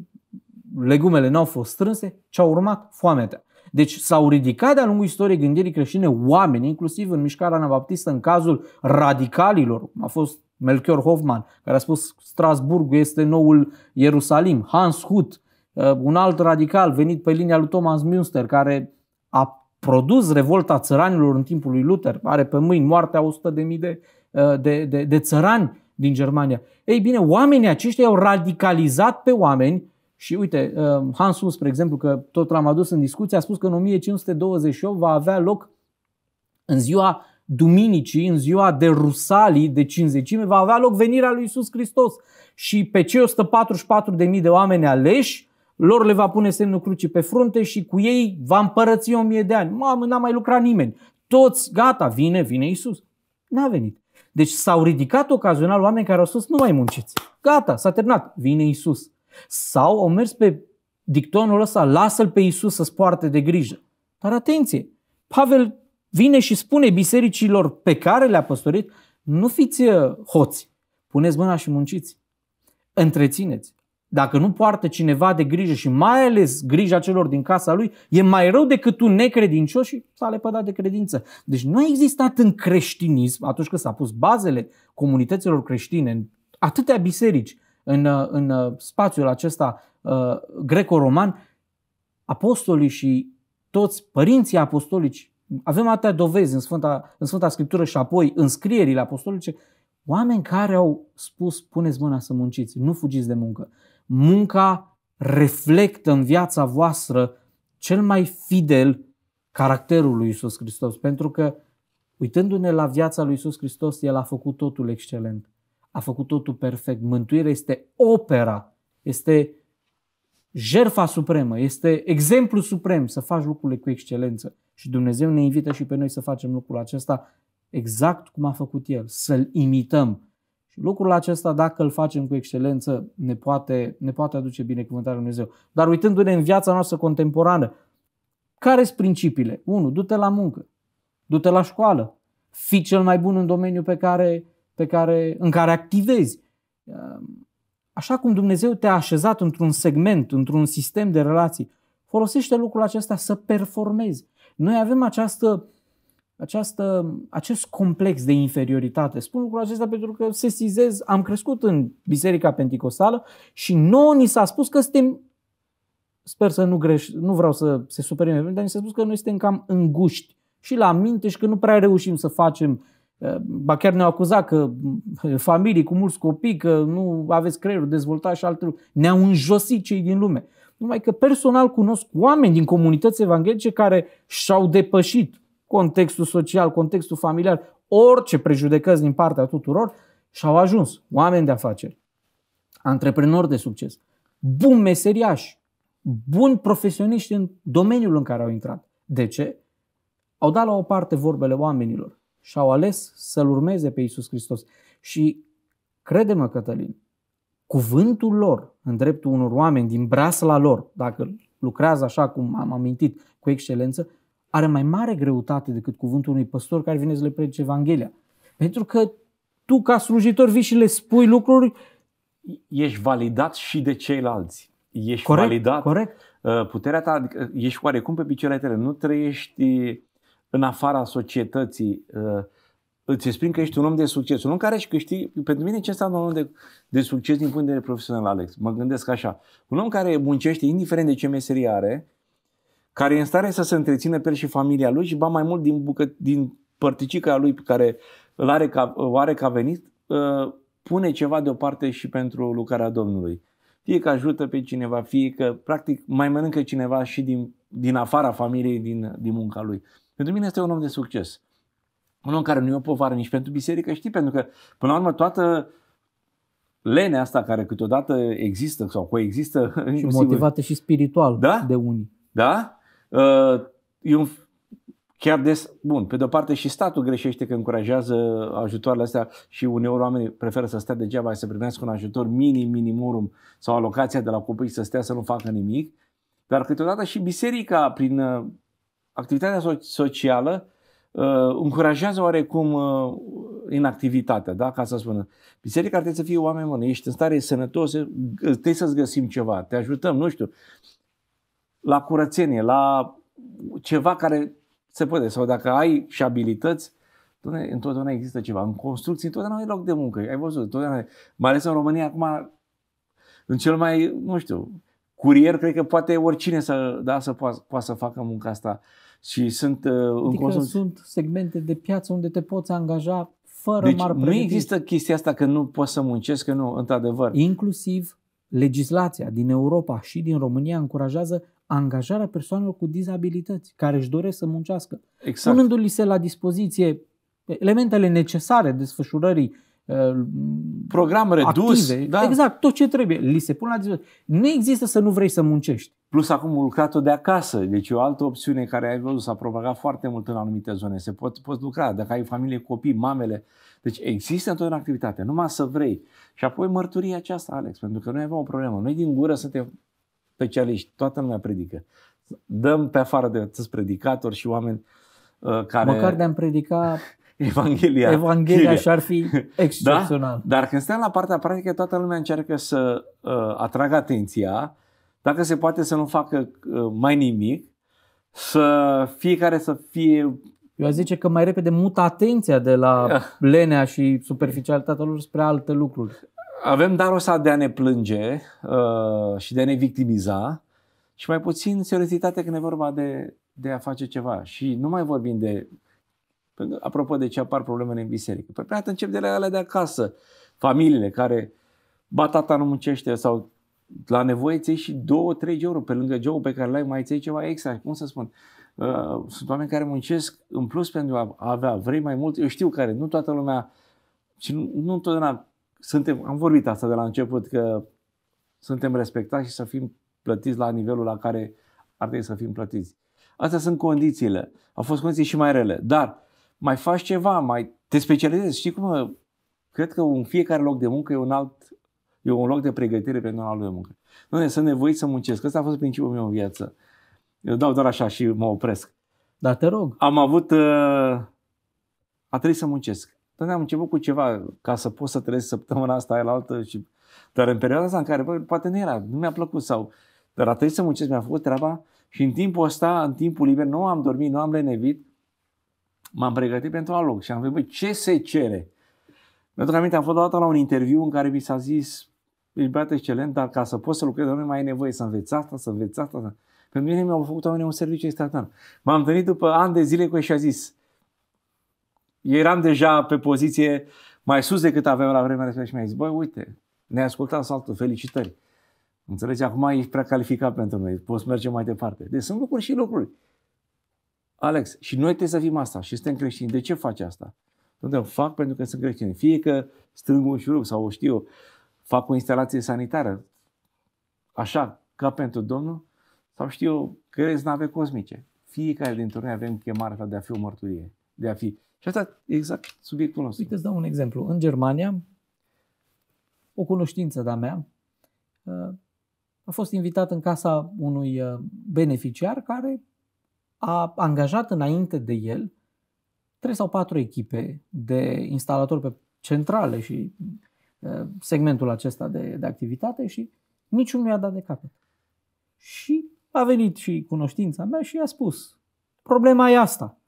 legumele n-au fost strânse, ce a urmat? Foametea. Deci s-au ridicat de-a lungul istoriei gândirii creștine oameni, inclusiv în mișcarea anabaptistă, în cazul radicalilor, cum a fost Melchior Hoffman, care a spus Strasburg este noul Ierusalim, Hans Hut, uh, un alt radical venit pe linia lui Thomas Münster, care a produs revolta țăranilor în timpul lui Luther, are pe mâini moartea 100.000 de, uh, de, de, de țărani din Germania. Ei bine, oamenii aceștia au radicalizat pe oameni și uite, uh, Hans Hus, spre exemplu, că tot l-am adus în discuție, a spus că în 1528 va avea loc în ziua Duminicii, în ziua de Rusalii, de cinzecime, va avea loc venirea lui Isus Hristos. Și pe cei 144.000 de oameni aleși, lor le va pune semnul crucii pe frunte și cu ei va împărăți o mie de ani. Mamă, n-a mai lucrat nimeni. Toți, gata, vine, vine Isus. N-a venit. Deci s-au ridicat ocazional oameni care au spus, nu mai munciți. Gata, s-a terminat, vine Isus. Sau au mers pe dictonul ăsta, lasă-l pe Isus să-ți poarte de grijă. Dar atenție, Pavel vine și spune bisericilor pe care le-a păstorit, nu fiți uh, hoți, puneți mâna și munciți. Întrețineți dacă nu poartă cineva de grijă și mai ales grija celor din casa lui, e mai rău decât un necredincios și s-a lepădat de credință. Deci nu a existat în creștinism, atunci când s-a pus bazele comunităților creștine în atâtea biserici în, în uh, spațiul acesta uh, greco-roman, apostolii și toți părinții apostolici, avem atâtea dovezi în Sfânta, în Sfânta Scriptură și apoi în scrierile apostolice, oameni care au spus, puneți mâna să munciți, nu fugiți de muncă munca reflectă în viața voastră cel mai fidel caracterul lui Isus Hristos. Pentru că, uitându-ne la viața lui Isus Hristos, El a făcut totul excelent. A făcut totul perfect. Mântuirea este opera, este jerfa supremă, este exemplu suprem să faci lucrurile cu excelență. Și Dumnezeu ne invită și pe noi să facem lucrul acesta exact cum a făcut El, să-L imităm și lucrul acesta, dacă îl facem cu excelență, ne poate, ne poate aduce binecuvântarea Lui Dumnezeu. Dar uitându-ne în viața noastră contemporană, care sunt principiile? Unu, Du-te la muncă, du-te la școală, fii cel mai bun în domeniul pe care, pe care, în care activezi. Așa cum Dumnezeu te-a așezat într-un segment, într-un sistem de relații, folosește lucrul acesta să performezi. Noi avem această această, acest complex de inferioritate. Spun lucrul acesta pentru că se sizez, am crescut în Biserica Pentecostală și nouă ni s-a spus că suntem, sper să nu greș, nu vreau să se supere, dar ni s-a spus că noi suntem cam înguști și la minte și că nu prea reușim să facem uh, Ba chiar ne-au acuzat că uh, familii cu mulți copii, că nu aveți creierul dezvoltat și alte lucruri. Ne-au înjosit cei din lume. Numai că personal cunosc oameni din comunități evanghelice care și-au depășit contextul social, contextul familiar, orice prejudecăți din partea tuturor și au ajuns oameni de afaceri, antreprenori de succes, buni meseriași, buni profesioniști în domeniul în care au intrat. De ce? Au dat la o parte vorbele oamenilor și au ales să-L urmeze pe Iisus Hristos. Și crede-mă, Cătălin, cuvântul lor în dreptul unor oameni din brasla lor, dacă lucrează așa cum am amintit, cu excelență, are mai mare greutate decât cuvântul unui păstor care vine să le predice Evanghelia. Pentru că tu, ca slujitor, vii și le spui lucruri. Ești validat și de ceilalți. Ești corect, validat. Corect. Uh, puterea ta, adică ești oarecum pe picioarele tale. Nu trăiești în afara societății. Uh, îți exprim că ești un om de succes. Un om care își câștig, pentru mine ce înseamnă un om de, de succes din punct de vedere profesional, Alex? Mă gândesc așa. Un om care muncește, indiferent de ce meserie are, care e în stare să se întrețină pe el și familia lui și ba mai mult din, bucă, din părticica lui pe care îl are ca, o are ca venit, uh, pune ceva deoparte și pentru lucrarea Domnului. Fie că ajută pe cineva, fie că practic mai mănâncă cineva și din, din afara familiei, din, din munca lui. Pentru mine este un om de succes. Un om care nu e o povară nici pentru biserică, știi, pentru că până la urmă toată lenea asta care câteodată există sau coexistă. Și motivată și spiritual da? de unii. Da? Uh, e un, chiar des, bun, pe de-o parte și statul greșește că încurajează ajutoarele astea și uneori oamenii preferă să stea degeaba să primească un ajutor minim, minimorum sau alocația de la copii să stea să nu facă nimic, dar câteodată și biserica prin uh, activitatea socială uh, încurajează oarecum uh, inactivitatea, da? ca să spună. Biserica ar trebui să fie oameni buni, ești în stare sănătos, trebuie să-ți găsim ceva, te ajutăm, nu știu la curățenie, la ceva care se poate. Sau dacă ai și abilități, întotdeauna există ceva. În construcții întotdeauna e loc de muncă. Ai văzut, întotdeauna, mai ales în România, acum, în cel mai, nu știu, curier, cred că poate oricine să, da, să poată, poată să facă munca asta. Și sunt uh, adică în construcții. sunt segmente de piață unde te poți angaja fără deci mari nu există chestia asta că nu poți să muncești, că nu, într-adevăr. Inclusiv legislația din Europa și din România încurajează angajarea persoanelor cu dizabilități care își doresc să muncească, exact. punându-li se la dispoziție elementele necesare desfășurării uh, program redus, active, da. exact, tot ce trebuie, li se pune la dispoziție. Nu există să nu vrei să muncești. Plus acum lucratul de acasă, deci o altă opțiune care ai văzut s-a propagat foarte mult în anumite zone. Se pot, poți lucra, dacă ai familie, copii, mamele. Deci există întotdeauna activitate, numai să vrei. Și apoi mărturia aceasta, Alex, pentru că noi avem o problemă. Noi din gură suntem specialiști, toată lumea predică. Dăm pe afară de atâți predicatori și oameni uh, care... Măcar de-am predica [LAUGHS] Evanghelia. Evanghelia și ar fi [LAUGHS] excepțional. Da? Dar când stăm la partea practică, toată lumea încearcă să uh, atragă atenția, dacă se poate să nu facă uh, mai nimic, să fiecare să fie eu aș zice că mai repede mută atenția de la [LAUGHS] lenea și superficialitatea lor spre alte lucruri avem darul ăsta de a ne plânge uh, și de a ne victimiza și mai puțin seriozitate când e vorba de, de a face ceva. Și nu mai vorbim de, apropo de ce apar problemele în biserică. Păi prea încep de la alea de acasă. Familiile care, ba tata nu muncește sau la nevoie ți și 2-3 euro pe lângă job pe care l-ai, mai ți ceva extra. Cum să spun? Uh, sunt oameni care muncesc în plus pentru a avea, vrei mai mult. Eu știu care, nu toată lumea și nu, nu întotdeauna suntem, am vorbit asta de la început, că suntem respectați și să fim plătiți la nivelul la care ar trebui să fim plătiți. Astea sunt condițiile. Au fost condiții și mai rele. Dar mai faci ceva, mai te specializezi. Știi cum? Cred că un fiecare loc de muncă e un alt e un loc de pregătire pentru un alt loc de muncă. Nu, sunt nevoit să muncesc. Asta a fost principiul meu în viață. Eu dau doar așa și mă opresc. Dar te rog. Am avut... Uh, a trebuit să muncesc. Dar am început cu ceva ca să pot să trăiesc săptămâna asta, aia la altă și... Dar în perioada asta în care, bă, poate nu era, nu mi-a plăcut sau... Dar a trebuit să muncesc, mi-a făcut treaba și în timpul ăsta, în timpul liber, nu am dormit, nu am lenevit, m-am pregătit pentru alt loc și am zis, băi, ce se cere? Pentru că aminte, am fost dată la un interviu în care mi s-a zis, ești băiat excelent, dar ca să poți să lucrezi, nu mai ai nevoie să înveți asta, să înveți asta. Pentru mine mi-au făcut oamenii un serviciu extraordinar. M-am întâlnit după ani de zile cu ei și a zis, eram deja pe poziție mai sus decât aveam la vremea respectivă și mi-a zis, băi, uite, ne-ai ascultat saltul, felicitări. Înțelegi? Acum ești prea calificat pentru noi, poți merge mai departe. Deci sunt lucruri și lucruri. Alex, și noi trebuie să fim asta și suntem creștini. De ce faci asta? Nu fac pentru că sunt creștini. Fie că strâng un șurub sau o știu, fac o instalație sanitară, așa, ca pentru Domnul, sau știu, crezi nave cosmice. Fiecare dintre noi avem chemarea de a fi o mărturie, de a fi. Și asta exact subiectul nostru. Uite, îți dau un exemplu. În Germania, o cunoștință de-a mea uh, a fost invitat în casa unui uh, beneficiar care a angajat înainte de el trei sau patru echipe de instalatori pe centrale și uh, segmentul acesta de, de activitate și niciunul nu i-a dat de capăt. Și a venit și cunoștința mea și i-a spus, problema e asta.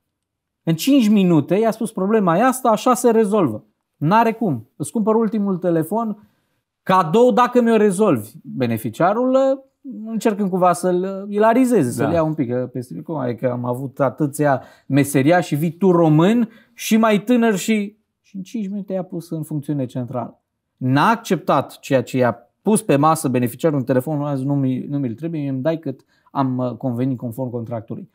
În 5 minute i-a spus, problema e asta, așa se rezolvă. N-are cum. Îți cumpăr ultimul telefon, cadou dacă mi-o rezolvi. Beneficiarul uh, încercând cumva să-l ilarizeze, să-l da. ia un pic. Peste, cum, adică am avut atâția meseria și vii tu român și mai tânăr și, și în 5 minute i-a pus în funcțiune centrală. N-a acceptat ceea ce i-a pus pe masă beneficiarul un telefon, azi nu, mi, nu mi-l trebuie, mi îmi dai cât am uh, convenit conform contractului.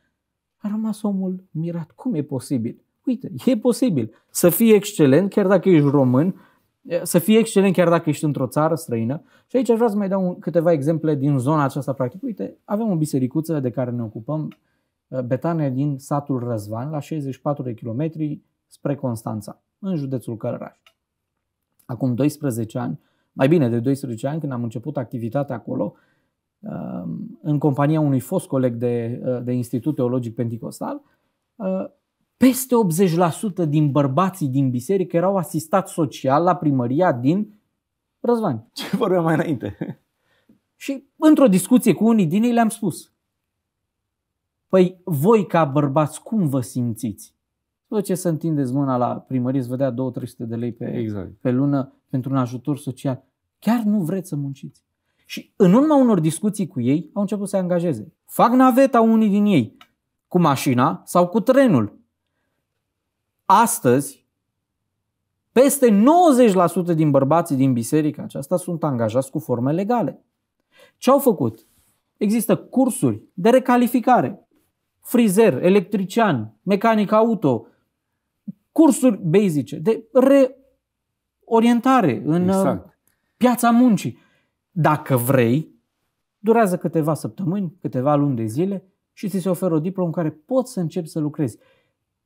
A rămas omul mirat. Cum e posibil? Uite, e posibil să fii excelent, chiar dacă ești român, să fii excelent chiar dacă ești într-o țară străină. Și aici aș vrea să mai dau câteva exemple din zona aceasta practic. Uite, avem o bisericuță de care ne ocupăm, Betane din satul Răzvan, la 64 de kilometri spre Constanța, în județul Călăraș. Acum 12 ani, mai bine de 12 ani, când am început activitatea acolo, în compania unui fost coleg de, de Institut Teologic Pentecostal, peste 80% din bărbații din biserică erau asistați social la primăria din Răzvani. Ce vorbeam mai înainte? [LAUGHS] Și într-o discuție cu unii din ei le-am spus. Păi voi ca bărbați cum vă simțiți? După ce să întindeți mâna la primărie, să vă dea 2-300 de lei pe, exact. pe lună pentru un ajutor social. Chiar nu vreți să munciți. Și în urma unor discuții cu ei, au început să se angajeze. Fac naveta unii din ei, cu mașina sau cu trenul astăzi, peste 90% din bărbații din biserica aceasta sunt angajați cu forme legale. Ce au făcut? Există cursuri de recalificare. Frizer, electrician, mecanic auto, cursuri basice de reorientare în exact. Uh, piața muncii. Dacă vrei, durează câteva săptămâni, câteva luni de zile și ți se oferă o diplomă în care poți să începi să lucrezi.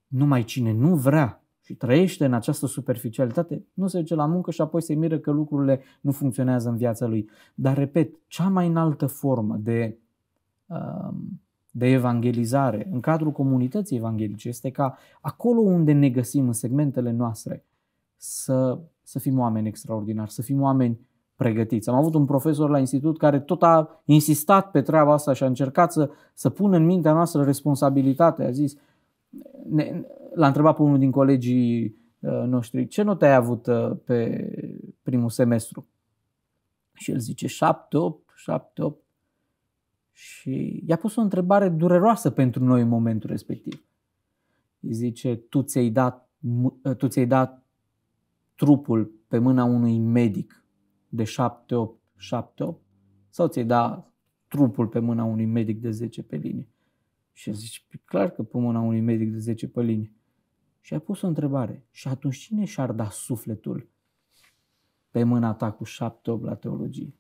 Numai cine nu vrea și trăiește în această superficialitate, nu se duce la muncă și apoi se miră că lucrurile nu funcționează în viața lui. Dar, repet, cea mai înaltă formă de, um, de evangelizare în cadrul comunității evanghelice este ca acolo unde ne găsim în segmentele noastre să, să fim oameni extraordinari, să fim oameni pregătiți. Am avut un profesor la institut care tot a insistat pe treaba asta și a încercat să, să pună în mintea noastră responsabilitatea. A zis, ne, l-a întrebat pe unul din colegii uh, noștri, ce notă ai avut uh, pe primul semestru? Și el zice 7, 8, 7, 8. Și i-a pus o întrebare dureroasă pentru noi în momentul respectiv. Îi zice, tu ți-ai dat, uh, tu ți-ai dat trupul pe mâna unui medic de 7, 8, 7, 8 sau ți-ai dat trupul pe mâna unui medic de 10 pe linie? Și zice, clar că pe mâna unui medic de 10 pe linie. Și a pus o întrebare. Și atunci cine și-ar da sufletul pe mâna ta cu 7-8 la teologie?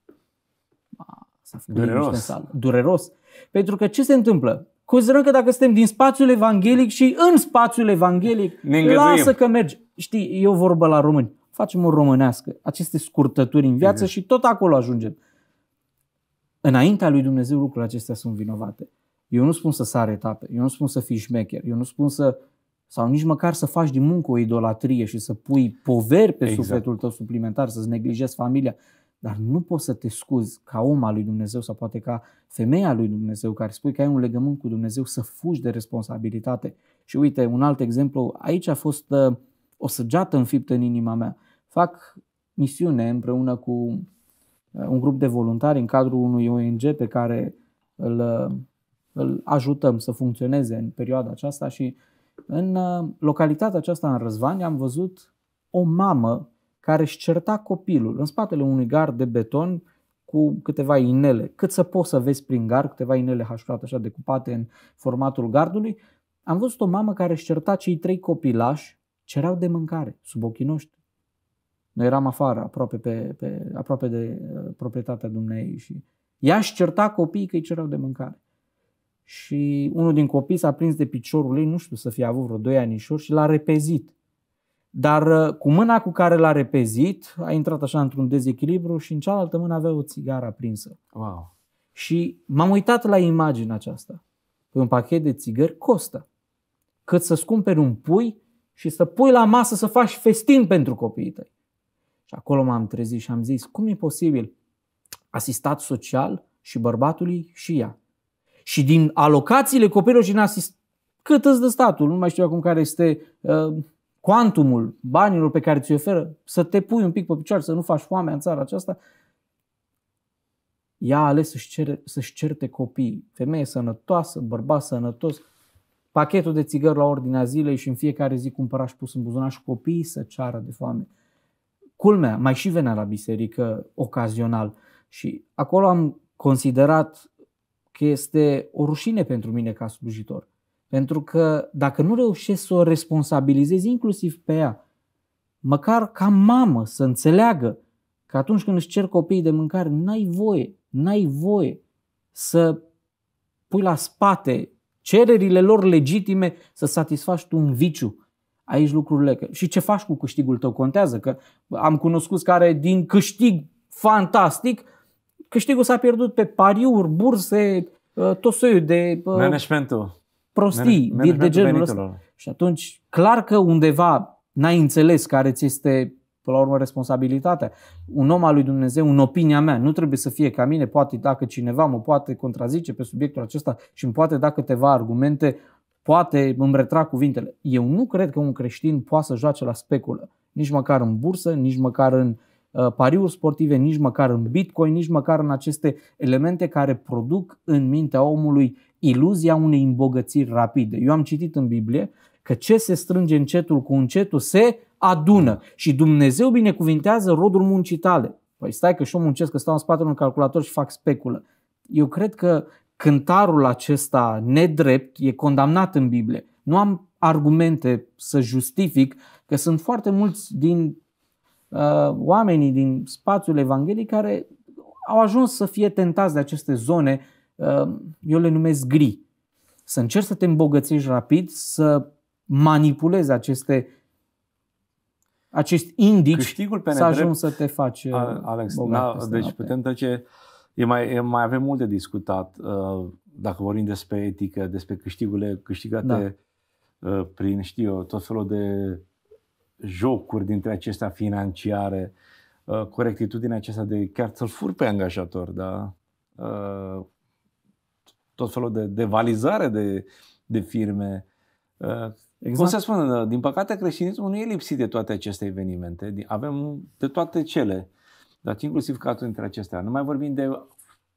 S-a făcut Dureros. În sală. Dureros. Pentru că ce se întâmplă? Considerăm că dacă suntem din spațiul evanghelic și în spațiul evanghelic, lasă că mergi. Știi, eu vorbă la români. Facem o românească. Aceste scurtături în viață mm-hmm. și tot acolo ajungem. Înaintea lui Dumnezeu lucrurile acestea sunt vinovate. Eu nu spun să sare etape, eu nu spun să fii șmecher, eu nu spun să, sau nici măcar să faci din muncă o idolatrie și să pui poveri pe exact. sufletul tău suplimentar, să-ți neglijezi familia. dar nu poți să te scuzi ca om al lui Dumnezeu sau poate ca femeia lui Dumnezeu care spui că ai un legământ cu Dumnezeu să fugi de responsabilitate. Și uite, un alt exemplu, aici a fost uh, o săgeată înfiptă în inima mea. Fac misiune împreună cu uh, un grup de voluntari în cadrul unui ONG pe care îl, uh, îl ajutăm să funcționeze în perioada aceasta și în localitatea aceasta în Răzvani am văzut o mamă care își certa copilul în spatele unui gard de beton cu câteva inele, cât să poți să vezi prin gard, câteva inele hașurate așa decupate în formatul gardului, am văzut o mamă care își certa cei trei copilași, cereau de mâncare sub ochii noștri. Noi eram afară, aproape, pe, pe, aproape de uh, proprietatea dumnei și ea își certa copiii că îi cereau de mâncare. Și unul din copii s-a prins de piciorul ei, nu știu, să fie avut vreo 2 anișori și l-a repezit. Dar uh, cu mâna cu care l-a repezit, a intrat așa într-un dezechilibru și în cealaltă mână avea o țigară aprinsă. Wow. Și m-am uitat la imaginea aceasta. Pe un pachet de țigări costă. Cât să-ți cumperi un pui și să pui la masă să faci festin pentru copiii tăi. Și acolo m-am trezit și am zis, cum e posibil? Asistat social și bărbatului și ea. Și din alocațiile copilului și din asist... Cât îți dă statul? Nu mai știu acum care este uh, cuantumul banilor pe care ți oferă, să te pui un pic pe picioare, să nu faci foame în țara aceasta, ea a ales să-și, cere, să-și certe copiii. Femeie sănătoasă, bărbat sănătos, pachetul de țigări la ordinea zilei și în fiecare zi cumpăra și pus în buzunar și copiii să ceară de foame. Culmea, mai și venea la biserică ocazional și acolo am considerat că este o rușine pentru mine ca slujitor. Pentru că dacă nu reușești să o responsabilizezi inclusiv pe ea, măcar ca mamă să înțeleagă că atunci când își cer copiii de mâncare, n-ai voie, n-ai voie să pui la spate cererile lor legitime să satisfaci tu un viciu. Aici lucrurile. Și ce faci cu câștigul tău contează. Că am cunoscut care din câștig fantastic, câștigul s-a pierdut pe pariuri, burse, uh, tot soiul de... Uh, Managementul prostii de, de genul ăsta. Și atunci, clar că undeva n-ai înțeles care ți este până la urmă responsabilitatea. Un om al lui Dumnezeu, în opinia mea, nu trebuie să fie ca mine, poate dacă cineva mă poate contrazice pe subiectul acesta și îmi poate da câteva argumente, poate îmi retrag cuvintele. Eu nu cred că un creștin poate să joace la speculă, nici măcar în bursă, nici măcar în uh, pariuri sportive, nici măcar în bitcoin, nici măcar în aceste elemente care produc în mintea omului iluzia unei îmbogățiri rapide. Eu am citit în Biblie că ce se strânge încetul cu încetul se adună și Dumnezeu binecuvintează rodul muncii tale. Păi stai că și eu muncesc, că stau în spatele unui calculator și fac speculă. Eu cred că cântarul acesta nedrept e condamnat în Biblie. Nu am argumente să justific că sunt foarte mulți din uh, oamenii din spațiul evanghelic care au ajuns să fie tentați de aceste zone Ehm, eu le numesc gri. Să încerci să te îmbogățești rapid, să manipulezi aceste acest indici Câștigul pe să ajungi să te faci Alex, bogat na, deci noapte. putem trece, e mai, e mai avem mult de discutat uh, dacă vorbim despre etică, despre câștigurile câștigate da. uh, prin, știu eu, tot felul de jocuri dintre acestea financiare, uh, corectitudinea aceasta de chiar să-l fur pe angajator, da? tot felul de, de valizare de, de firme. Uh, exact. Cum să spun, uh, din păcate creștinismul nu e lipsit de toate aceste evenimente. Avem de toate cele, dar inclusiv cazul dintre acestea. Nu mai vorbim de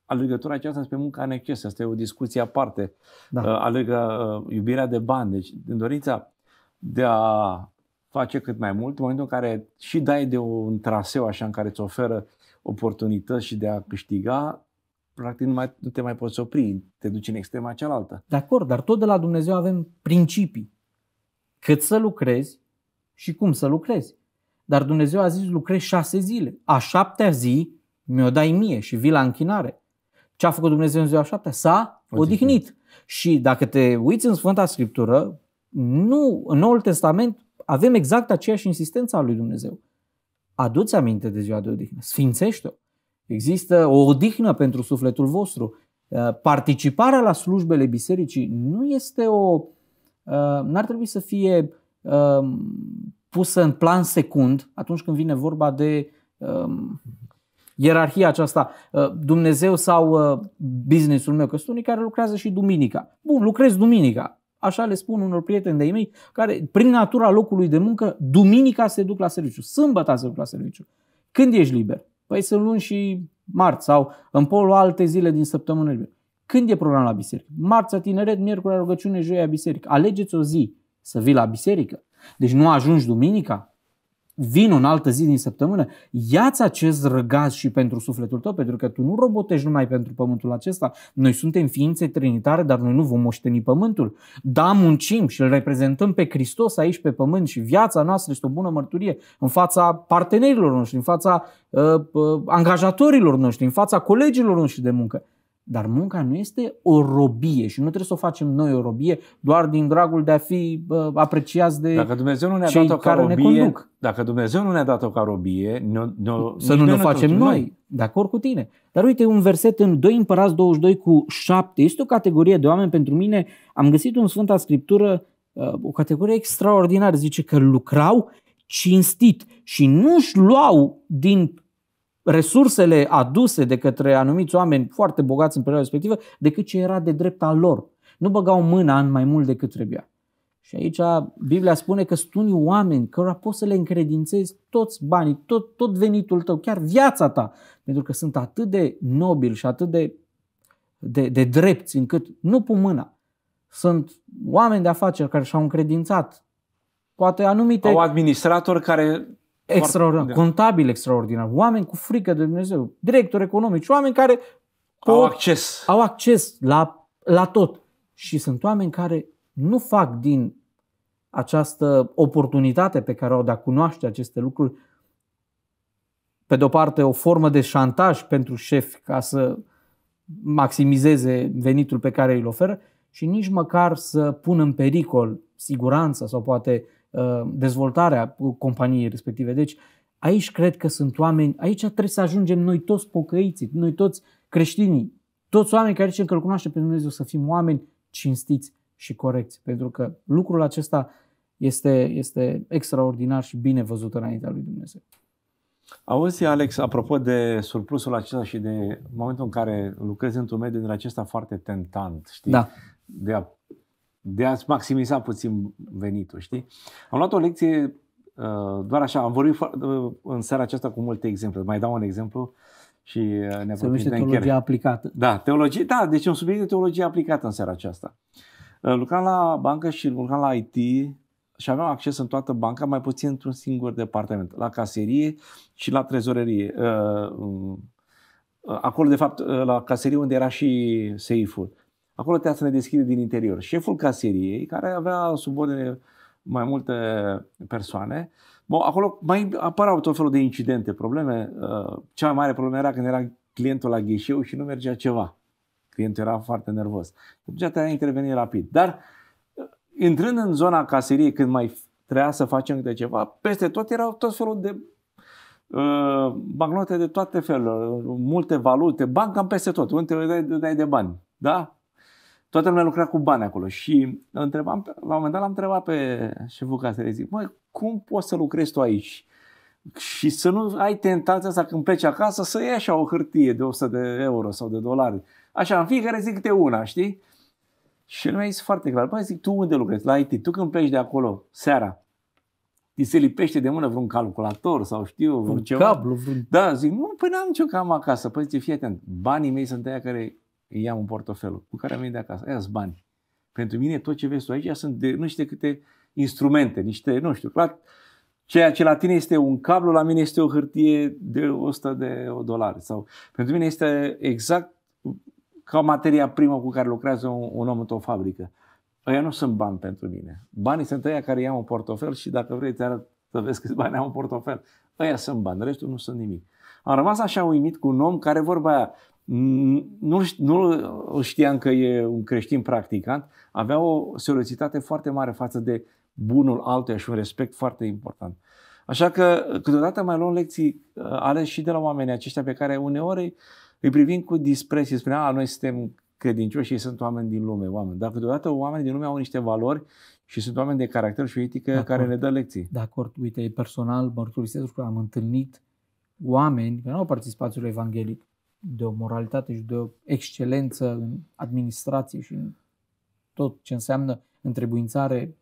alergătura aceasta spre munca în exces. Asta e o discuție aparte. Da. Uh, alergă, iubirea de bani. Deci, din dorința de a face cât mai mult, în momentul în care și dai de un traseu așa în care îți oferă oportunități și de a câștiga, practic nu, mai, nu te mai poți opri, te duci în extrema cealaltă. De acord, dar tot de la Dumnezeu avem principii. Cât să lucrezi și cum să lucrezi. Dar Dumnezeu a zis lucrezi șase zile. A șaptea zi mi-o dai mie și vii la închinare. Ce a făcut Dumnezeu în ziua șaptea? S-a odihnit. odihnit. Și dacă te uiți în Sfânta Scriptură, nu, în Noul Testament avem exact aceeași insistență a lui Dumnezeu. Aduți aminte de ziua de odihnă, sfințește-o. Există o odihnă pentru sufletul vostru. Uh, participarea la slujbele bisericii nu este o. Uh, n-ar trebui să fie um, pusă în plan secund atunci când vine vorba de um, ierarhia aceasta, uh, Dumnezeu sau uh, businessul meu, că sunt unii care lucrează și duminica. Bun, lucrez duminica. Așa le spun unor prieteni de-ai mei, care prin natura locului de muncă, duminica se duc la serviciu, sâmbătă se duc la serviciu. Când ești liber? Păi sunt luni și marți sau în polul alte zile din săptămână liber. Când e program la biserică? Marțea tineret, miercuri rugăciune, joia biserică. Alegeți o zi să vii la biserică. Deci nu ajungi duminica, vin în altă zi din săptămână, ia-ți acest răgaz și pentru sufletul tău, pentru că tu nu robotești numai pentru pământul acesta. Noi suntem ființe trinitare, dar noi nu vom moșteni pământul. Da, muncim și îl reprezentăm pe Hristos aici pe pământ și viața noastră este o bună mărturie în fața partenerilor noștri, în fața uh, uh, angajatorilor noștri, în fața colegilor noștri de muncă. Dar munca nu este o robie și nu trebuie să o facem noi o robie doar din dragul de a fi uh, apreciați de dacă Dumnezeu nu ne-a dat-o ca care robie, ne conduc. Dacă Dumnezeu nu ne-a dat-o ca robie, ne, ne, să nu ne facem noi. noi. De acord cu tine. Dar uite un verset în 2 Împărați 22 cu 7. Este o categorie de oameni pentru mine. Am găsit un Sfânta Scriptură, uh, o categorie extraordinară. Zice că lucrau cinstit și nu-și luau din resursele aduse de către anumiți oameni foarte bogați în perioada respectivă decât ce era de drept al lor. Nu băgau mâna în mai mult decât trebuia. Și aici Biblia spune că sunt unii oameni cărora poți să le încredințezi toți banii, tot, tot venitul tău, chiar viața ta, pentru că sunt atât de nobili și atât de, de, de drepți încât nu pun mâna. Sunt oameni de afaceri care și-au încredințat poate anumite... Au administratori care extraordinar, foarte, contabili extraordinar, oameni cu frică de Dumnezeu, directori economici, oameni care au acces, au acces la, la tot. Și sunt oameni care nu fac din această oportunitate pe care au de a cunoaște aceste lucruri, pe de o parte, o formă de șantaj pentru șef ca să maximizeze venitul pe care îl oferă și nici măcar să pună în pericol siguranța sau poate Uh, dezvoltarea companiei respective. Deci aici cred că sunt oameni, aici trebuie să ajungem noi toți pocăiții, noi toți creștinii, toți oameni care zicem că îl cunoaște pe Dumnezeu să fim oameni cinstiți și corecți. Pentru că lucrul acesta este, este extraordinar și bine văzut înaintea lui Dumnezeu. Auzi, Alex, apropo de surplusul acesta și de momentul în care lucrezi într-un mediu din acesta foarte tentant, știi? Da. De a de a-ți maximiza puțin venitul, știi? Am luat o lecție uh, doar așa, am vorbit uh, în seara aceasta cu multe exemple. Mai dau un exemplu și uh, ne Se numește teologia aplicată. Da, teologie, da, deci un subiect de teologie aplicată în seara aceasta. Lucram la bancă și lucram la IT și aveam acces în toată banca, mai puțin într-un singur departament, la caserie și la trezorerie. Acolo, de fapt, la caserie unde era și seiful. Acolo trebuia să ne deschide din interior. Șeful caseriei, care avea sub ordine mai multe persoane, Bun, acolo mai apărau tot felul de incidente, probleme. Uh, cea mai mare problemă era când era clientul la ghișeu și nu mergea ceva. Clientul era foarte nervos. Atunci trebuia interveni rapid. Dar uh, intrând în zona caseriei, când mai trebuia să facem câte ceva, peste tot erau tot felul de uh, bancnote de toate felurile, multe valute, bani cam peste tot. Unde te dai, dai de bani. Da? Toată lumea lucra cu bani acolo și întrebam, la un moment dat l-am întrebat pe șeful caserei, zic, măi, cum poți să lucrezi tu aici? Și să nu ai tentația asta când pleci acasă să iei așa o hârtie de 100 de euro sau de dolari. Așa, în fiecare zi câte una, știi? Și el mi-a zis foarte clar, băi, zic, tu unde lucrezi? La IT. Tu când pleci de acolo, seara, ți se lipește de mână vreun calculator sau știu, vreun un ceva. cablu, vreun... Da, zic, nu, păi n-am nicio cam acasă. Păi zice, fii atent, banii mei sunt aia care îi iau un portofelul cu care am venit de acasă. Aia sunt bani. Pentru mine tot ce vezi tu aici sunt de nu știu câte instrumente, niște, nu știu, clar, ceea ce la tine este un cablu, la mine este o hârtie de 100 de dolari. Sau pentru mine este exact ca materia primă cu care lucrează un, un om într-o fabrică. Ăia nu sunt bani pentru mine. Banii sunt ăia care iau un portofel și dacă vrei te arăt să vezi câți bani au un portofel. Ăia sunt bani, restul nu sunt nimic. Am rămas așa uimit cu un om care vorba aia, nu, nu știam că e un creștin practicant, avea o seriozitate foarte mare față de bunul altuia și un respect foarte important. Așa că câteodată mai luăm lecții uh, ales și de la oamenii aceștia pe care uneori îi privim cu dispreție, spunea, a, noi suntem credincioși și ei sunt oameni din lume, oameni. Dar câteodată oamenii din lume au niște valori și sunt oameni de caracter și o etică de care ne dă lecții. De acord, uite, personal mărturisesc că am întâlnit oameni care nu au participat spațiul evanghelic de o moralitate și de o excelență în administrație și în tot ce înseamnă întrebuințare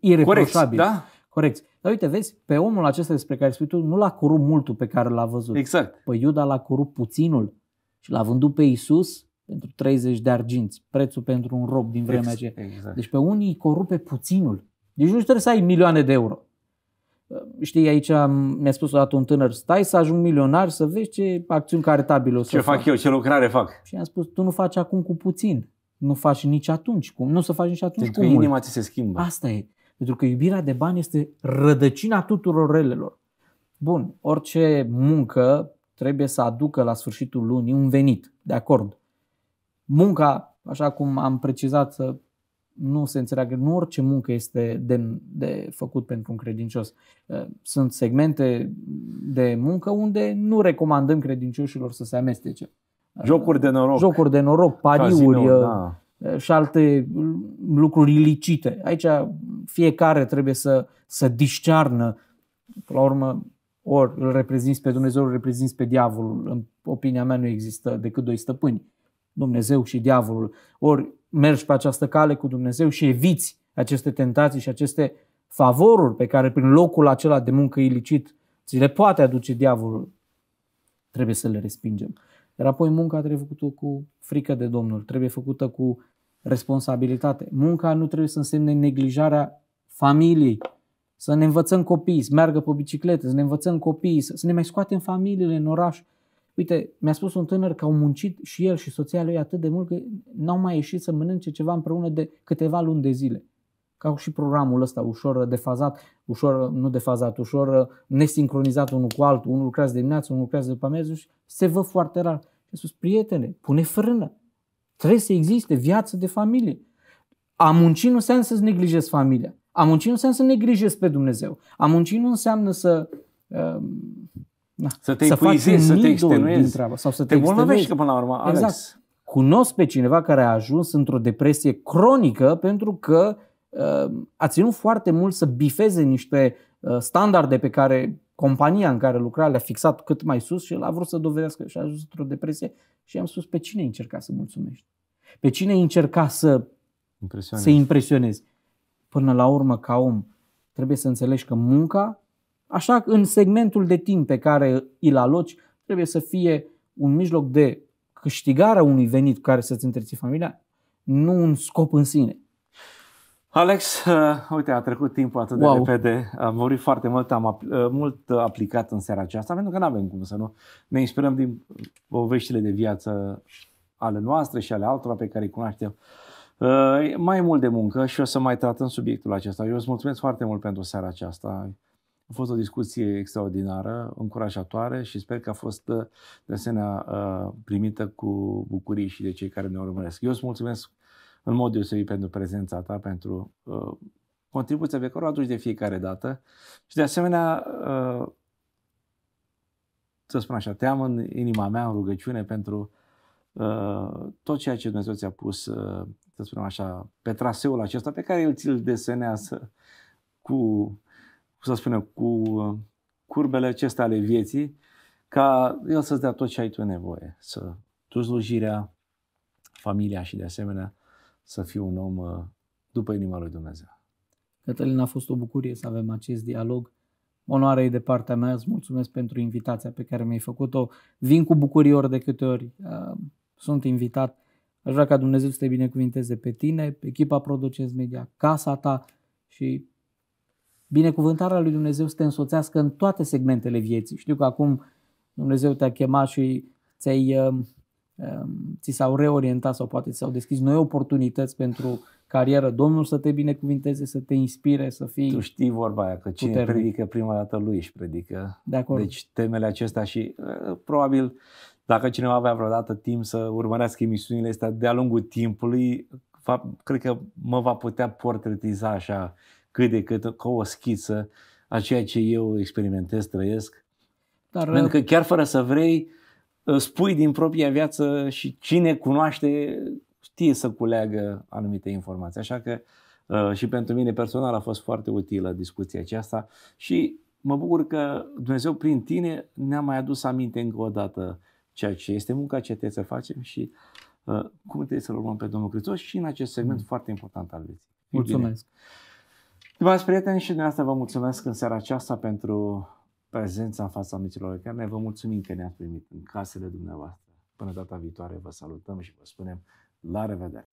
ireproșabilă. Corect, da? Corect. Dar uite, vezi, pe omul acesta despre care spui tu, nu l-a corupt multul pe care l-a văzut. Exact. Păi Iuda l-a corupt puținul și l-a vândut pe Isus pentru 30 de arginți, prețul pentru un rob din vremea aceea. Exact. Deci pe unii îi corupe puținul. Deci nu trebuie să ai milioane de euro. Știi, aici mi-a spus odată un tânăr, stai să ajung milionar să vezi ce acțiuni caritabile o să Ce fac eu, ce lucrare fac. Și i-am spus, tu nu faci acum cu puțin. Nu faci nici atunci. Cum? Nu să faci nici atunci Pentru cu că mult. inima ți se schimbă. Asta e. Pentru că iubirea de bani este rădăcina tuturor relelor. Bun, orice muncă trebuie să aducă la sfârșitul lunii un venit, de acord. Munca, așa cum am precizat, să nu se înțeleagă, nu orice muncă este demn de făcut pentru un credincios. Sunt segmente de muncă unde nu recomandăm credincioșilor să se amestece. Jocuri de noroc. Jocuri de noroc, pariuri, Casinouri, da. și alte lucruri ilicite. Aici fiecare trebuie să, să discearnă, până la urmă, ori îl reprezinți pe Dumnezeu, îl reprezinți pe diavolul. În opinia mea nu există decât doi stăpâni, Dumnezeu și diavolul. Ori mergi pe această cale cu Dumnezeu și eviți aceste tentații și aceste favoruri pe care prin locul acela de muncă ilicit ți le poate aduce diavolul. Trebuie să le respingem. Iar apoi munca trebuie făcută cu frică de Domnul, trebuie făcută cu responsabilitate. Munca nu trebuie să însemne neglijarea familiei, să ne învățăm copiii, să meargă pe bicicletă, să ne învățăm copiii, să, să ne mai scoatem familiile în oraș. Uite, mi-a spus un tânăr că au muncit și el și soția lui atât de mult că n-au mai ieșit să mănânce ceva împreună de câteva luni de zile. Ca și programul ăsta ușor defazat, ușor, nu defazat, ușor nesincronizat unul cu altul. Unul lucrează de dimineață, unul lucrează după amiază și se văd foarte rar. Și a spus, prietene, pune frână. Trebuie să existe viață de familie. A munci nu înseamnă să-ți neglijezi familia. A munci nu înseamnă să neglijezi pe Dumnezeu. A munci nu înseamnă să... Uh, na, să te epuizezi, să te extenuezi. Treabă, sau să te, te bolnavești până la urmă, Alex. Exact. Cunosc pe cineva care a ajuns într-o depresie cronică pentru că uh, a ținut foarte mult să bifeze niște uh, standarde pe care compania în care lucra le-a fixat cât mai sus și el a vrut să dovedească și a ajuns într-o depresie și am spus pe cine încerca să mulțumești? Pe cine încerca să, să impresionezi? Până la urmă, ca om, trebuie să înțelegi că munca, așa în segmentul de timp pe care îl aloci, trebuie să fie un mijloc de câștigare a unui venit cu care să-ți întreții familia, nu un scop în sine. Alex, uh, uite, a trecut timpul atât wow. de repede, am vorbit foarte mult, am uh, mult aplicat în seara aceasta, pentru că nu avem cum să nu ne inspirăm din poveștile de viață ale noastre și ale altora pe care îi cunoaștem. Uh, mai mult de muncă și o să mai tratăm subiectul acesta. Eu îți mulțumesc foarte mult pentru seara aceasta. A fost o discuție extraordinară, încurajatoare și sper că a fost uh, de asemenea uh, primită cu bucurie și de cei care ne urmăresc. Eu îți mulțumesc în mod deosebit pentru prezența ta, pentru uh, contribuția pe care o aduci de fiecare dată și de asemenea, uh, să spun așa, te am în inima mea în rugăciune pentru uh, tot ceea ce Dumnezeu ți-a pus, uh, să spunem așa, pe traseul acesta pe care El ți-l desenează cu, să spunem, cu uh, curbele acestea ale vieții, ca El să-ți dea tot ce ai tu nevoie, să tu slujirea, familia și de asemenea să fiu un om uh, după inima lui Dumnezeu. Cătălin, a fost o bucurie să avem acest dialog. Onoare e de partea mea, îți mulțumesc pentru invitația pe care mi-ai făcut-o. Vin cu bucurie ori de câte ori uh, sunt invitat. Aș vrea ca Dumnezeu să te binecuvinteze pe tine, pe echipa Producens Media, casa ta și binecuvântarea lui Dumnezeu să te însoțească în toate segmentele vieții. Știu că acum Dumnezeu te-a chemat și ți-ai uh, ți s-au reorientat sau poate ți s-au deschis noi oportunități pentru carieră. Domnul să te binecuvinteze, să te inspire, să fii Tu știi vorba aia, că cine puternic. predică prima dată lui își predică. De acord. Deci temele acestea și uh, probabil dacă cineva avea vreodată timp să urmărească emisiunile astea de-a lungul timpului, va, cred că mă va putea portretiza așa cât de cât, ca o schiță a ceea ce eu experimentez, trăiesc. Dar, Pentru că chiar fără să vrei, spui din propria viață și cine cunoaște știe să culeagă anumite informații. Așa că uh, și pentru mine personal a fost foarte utilă discuția aceasta și mă bucur că Dumnezeu prin tine ne-a mai adus aminte încă o dată ceea ce este munca ce trebuie să facem și uh, cum trebuie să-L urmăm pe Domnul Hristos și în acest segment mm. foarte important al vieții. Mulțumesc! Stimați prieteni și dumneavoastră vă mulțumesc în seara aceasta pentru prezența în fața micilor ecrane. Vă mulțumim că ne-ați primit în casele dumneavoastră. Până data viitoare vă salutăm și vă spunem la revedere!